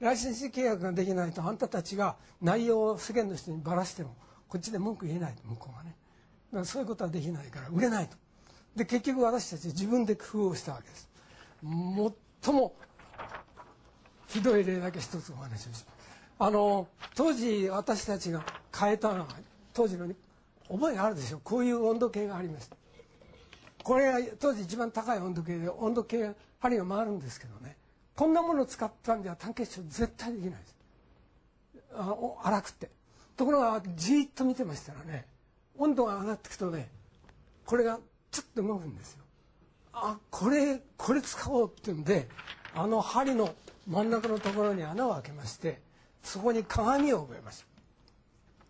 ライセンス契約ができないとあんたたちが内容を世間の人にばらしてもこっちで文句言えないと向こうがね。だからそういうことはできないから売れないと。で結局私たち自分で工夫をしたわけです。最もひどい例だけ一つお話をします。あの当時私たちが変えたのは当時の覚えがあるでしょう。こういう温度計がありましたこれが当時一番高い温度計で温度計針が回るんですけどね。こんなものを使ったんでは単結晶絶対できないです。あ荒くて。ところがじーっと見てましたらね温度が上がっていくとねこれがちょっと動くんですよ。あこれこれ使おうっていうんであの針の真ん中のところに穴を開けましてそこに鏡を覚えました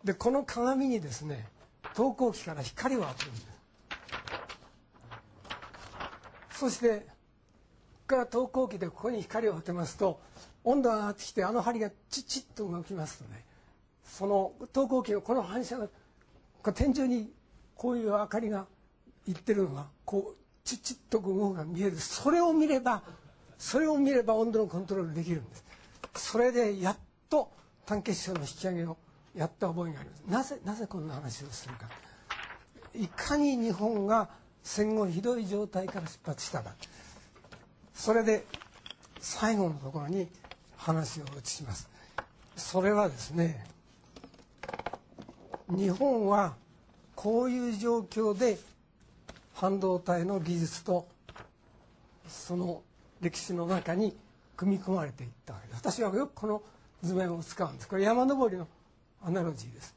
でこの鏡にですね投光器から光を当てるんです。そしてから投光器でここに光を当てますと温度が上がってきてあの針がチッチッと動きますとね。その投光器のこの反射が天井にこういう明かりがいってるのがこうチッチッと動くが見える。それを見ればそれを見れば温度のコントロールできるんです。それでやっと単結晶の引き上げをやった覚えがあります。なぜなぜこんな話をするか。いかに日本が戦後ひどい状態から出発したか。それで最後のところに話を移します。それはですね日本はこういう状況で半導体の技術とその歴史の中に組み込まれていったわけです。私はよくこの図面を使うんです。これ山登りのアナロジーです。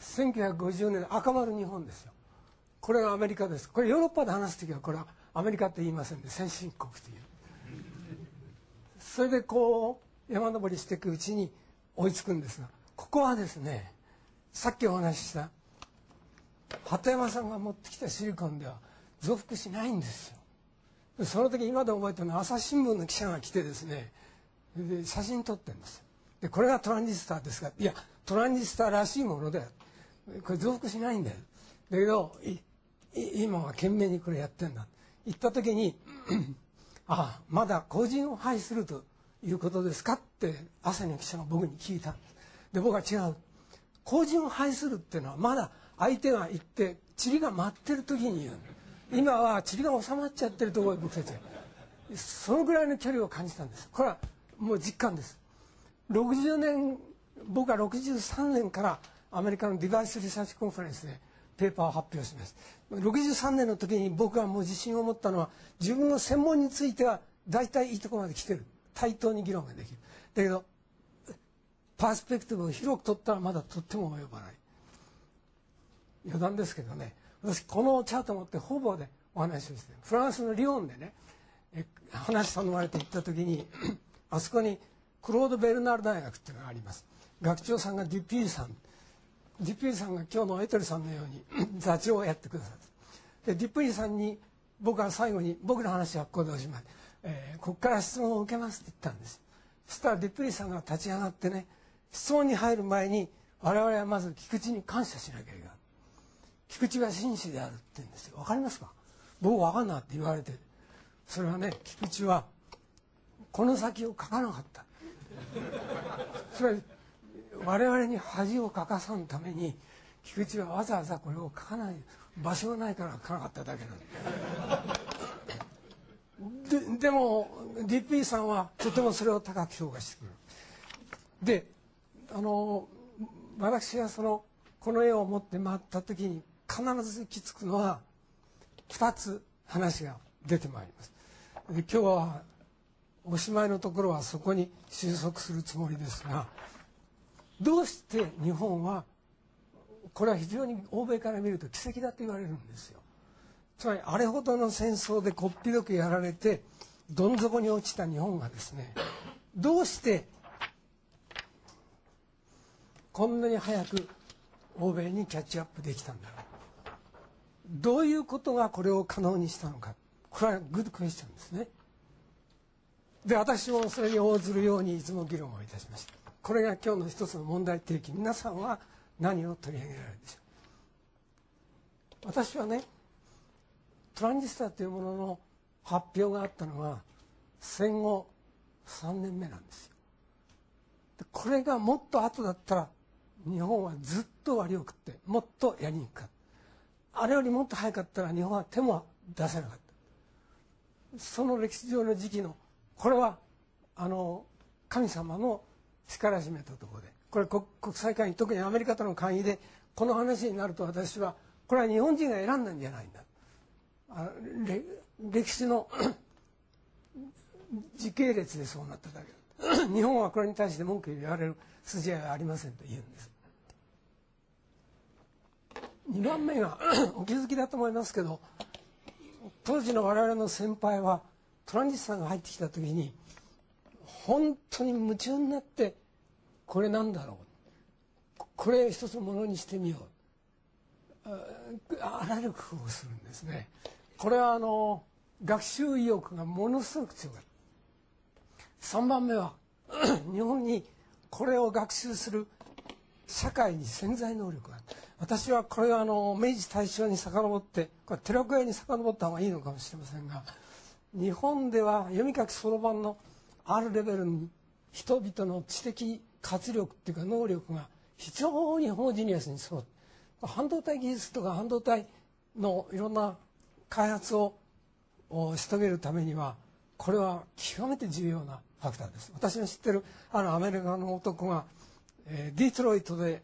1950年赤丸日本ですよ。これがアメリカです。これヨーロッパで話す時はこれはアメリカって言いませんで先進国という。それでこう山登りしていくうちに追いつくんですがここはですねさっきお話しした鳩山さんが持ってきたシリコンでは増幅しないんですよ。その時今で覚えてるのは朝日新聞の記者が来てですねで写真撮ってるんです。でこれがトランジスタですがいやトランジスタらしいものだよ。これ増幅しないんだよ。だけど今は懸命にこれやってんだ。言った時に ああまだ後人を廃するということですかって朝日の記者が僕に聞いたで僕は違う。後人を廃するっていうのはまだ相手が行って塵が舞ってる時に言う今は塵が収まっちゃってるところで僕たちそのぐらいの距離を感じたんです。これはもう実感です。60年僕は63年からアメリカの Device Research Conference でペーパーを発表します。63年の時に僕はもう自信を持ったのは自分の専門については大体いいところまで来てる。対等に議論ができる。だけど perspective を広く取ったらまだとっても及ばない。余談ですけどね。私このチャートを持ってほぼでお話をしてフランスのリヨンでね話頼まれて行った時にあそこにクロード・ベルナール大学っていうのがあります。学長さんがデュピーさん。デュピーさんが今日のエトリさんのように座長をやってくださるでデュピーさんに僕は最後に僕の話はここでおしまい、えー、ここから質問を受けますって言ったんです。そしたらデュピーさんが立ち上がってね質問に入る前に我々はまず菊池に感謝しなければ菊池は紳士であるって言うんですよ。分かりますか？僕分かんなって言われて。それはね菊池はこの先を書かなかった。つまり我々に恥をかかさんために菊池はわざわざこれを書かない場所がないから書かなかっただけなんででも DP さんはとてもそれを高く評価してくる。であの私がそのこの絵を持って回った時に必ず行き着くのは2つ話が出てまいります。今日はおしまいのところはそこに収束するつもりですがどうして日本はこれは非常に欧米から見ると奇跡だと言われるんですよ。つまりあれほどの戦争でこっぴどくやられてどん底に落ちた日本がですねどうしてこんなに早く欧米にキャッチアップできたんだろう。どういうことがこれを可能にしたのか。これはグッドクエスチョンですね。で私もそれに応ずるようにいつも議論をいたしました。これが今日の一つの問題提起。皆さんは何を取り上げられるでしょう？私はねトランジスタというものの発表があったのは戦後3年目なんですよ。でこれがもっと後だったら日本はずっと割を食ってもっとやりにくか。ったあれよりもっと早かったら日本は手も出せなかった。その歴史上の時期のこれはあの神様の力占めたところで。これ国際会議特にアメリカとの会議でこの話になると私はこれは日本人が選んだんじゃないんだ。歴史の 時系列でそうなっただけ 日本はこれに対して文句言われる筋合いはありませんと言うんです。2番目が お気づきだと思いますけど当時の我々の先輩はトランジスタが入ってきた時に本当に夢中になってこれなんだろう？これ一つものにしてみよう。あらゆる工夫をするんですね。これはあの学習意欲がものすごく強かった3番目は 日本にこれを学習する社会に潜在能力がある。私はこれはあの明治大正に遡ってこれ寺子屋に遡った方がいいのかもしれませんが日本では読み書きそろばんのあるレベルに人々の知的活力っていうか能力が非常にホモジニアスにそう半導体技術とか半導体のいろんな開発をし遂げるためにはこれは極めて重要なファクターです。私の知ってるあのアメリカの男が、えー、ディトロイトで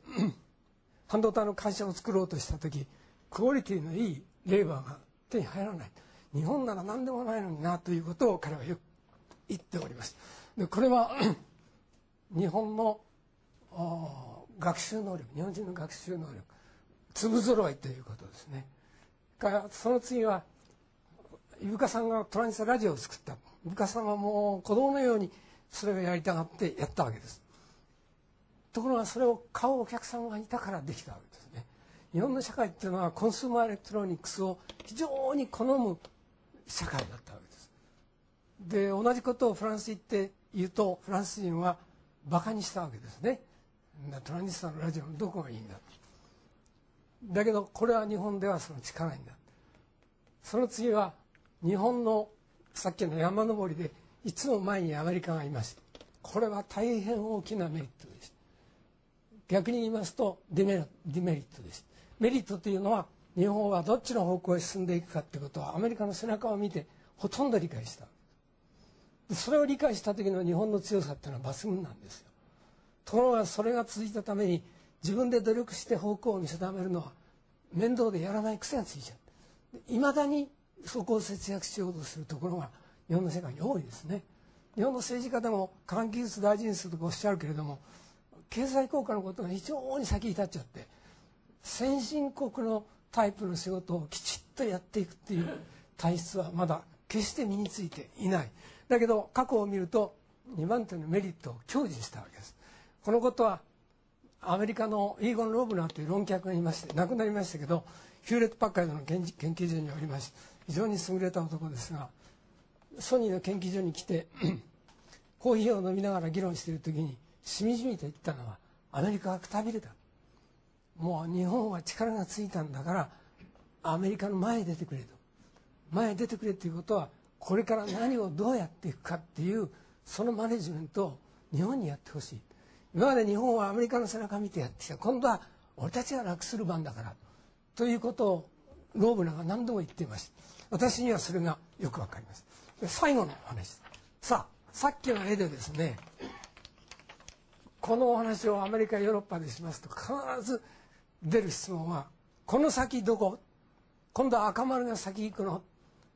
半導体の会社を作ろうとした時クオリティのいいレーバーが手に入らない。日本なら何でもないのになということを彼はよく言っております。でこれは日本の学習能力日本人の学習能力粒揃いということですね。からその次は井深さんがトランジスタラジオを作った。井深さんはもう子供のようにそれをやりたがってやったわけです。ところがそれを買うお客さんがいたからできたわけですね。日本の社会っていうのは consumer electronics を非常に好む社会だったわけです。で同じことをフランス行って言うとフランス人はバカにしたわけですね。トランジスタのラジオのどこがいいんだ。だけどこれは日本ではその力になる。その次は日本のさっきの山登りでいつも前にアメリカがいます。これは大変大きなメリットです。逆に言いますとデメデメリットです。メリットというのは日本はどっちの方向へ進んでいくかってことはアメリカの背中を見てほとんど理解した。それを理解した時の日本の強さっていうのは抜群なんですよ。ところがそれが続いたために自分で努力して方向を見定めるのは面倒でやらない癖がついちゃう。いまだにそこを節約しようとするところが日本の世界に多いですね。日本の政治家でも科学技術大事にするとかおっしゃるけれども経済効果のことが非常に先に立っちゃって先進国のタイプの仕事をきちっとやっていくっていう体質はまだ決して身についていない。だけど過去を見ると2番手のメリットを享受したわけです。このことはアメリカのイーゴン・ローブナーという論客がいまして亡くなりましたけどヒューレット・パッカードの研究所におりまして非常に優れた男ですがソニーの研究所に来て コーヒーを飲みながら議論している時にしみじみと言ったのはアメリカはくたびれた。もう日本は力がついたんだからアメリカの前へ出てくれと。前へ出てくれということはこれから何をどうやっていくかっていうそのマネジメントを日本にやってほしい。今まで日本はアメリカの背中見てやってきた。今度は俺たちが楽する番だから。ということをローブナが何度も言っていました私にはそれがよくわかります。最後のお話。さあさっきの絵でですねこのお話をアメリカヨーロッパでしますと必ず出る質問は「この先どこ?」今度は赤丸が先行くの？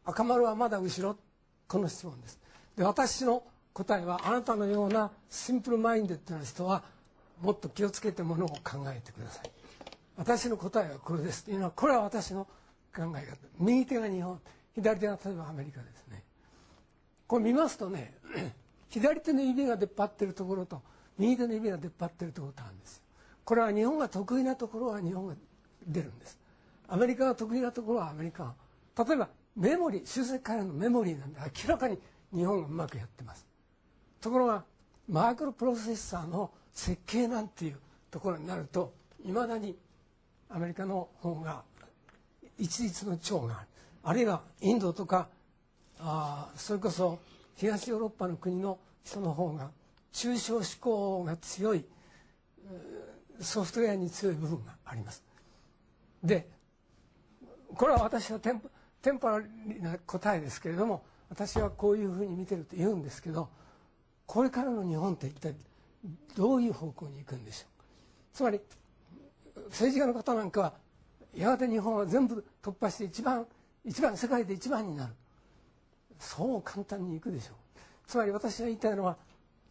赤丸はまだ後ろ？この質問です。で私の答えはあなたのようなシンプルマインデッドな人はもっと気をつけてものを考えてください。私の答えはこれです。というのはこれは私の考え方右手が日本左手が例えばアメリカですね。これ見ますとね 左手の指が出っ張ってるところと右手の指が出っ張ってるところとあるんですよ。これは日本が得意なところは日本が出るんです。アメリカが得意なところはアメリカ。例えばメモリー集積回路のメモリーなんで明らかに日本がうまくやってます。ところがマイクロプロセッサーの設計なんていうところになるといまだにアメリカの方が一律の長がある。あるいはインドとかあそれこそ東ヨーロッパの国の人の方が抽象思考が強いソフトウェアに強い部分があります。でこれは私はテンポテンポラリーな答えですけれども私はこういうふうに見てると言うんですけどこれからの日本って一体どういう方向に行くんでしょう？つまり政治家の方なんかはやがて日本は全部突破して一番一番世界で一番になる。そう簡単にいくでしょう。つまり私が言いたいのは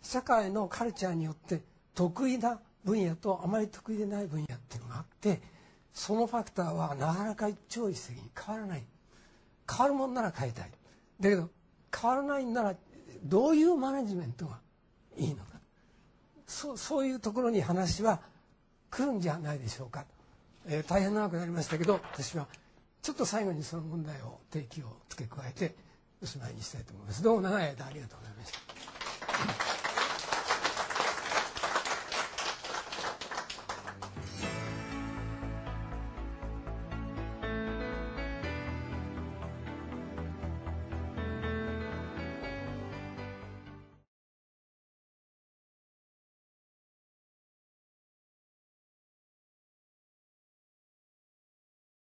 社会のカルチャーによって得意な分野とあまり得意でない分野っていうのがあってそのファクターはなかなか一朝一夕に変わらない。変わるもんなら変えたい。だけど変わらないんならどういうマネジメントがいいのか。そそういうところに話は来るんじゃないでしょうか、えー、大変長くなりましたけど私はちょっと最後にその問題を提起を付け加えておしまいにしたいと思います。どうも長い間ありがとうございました。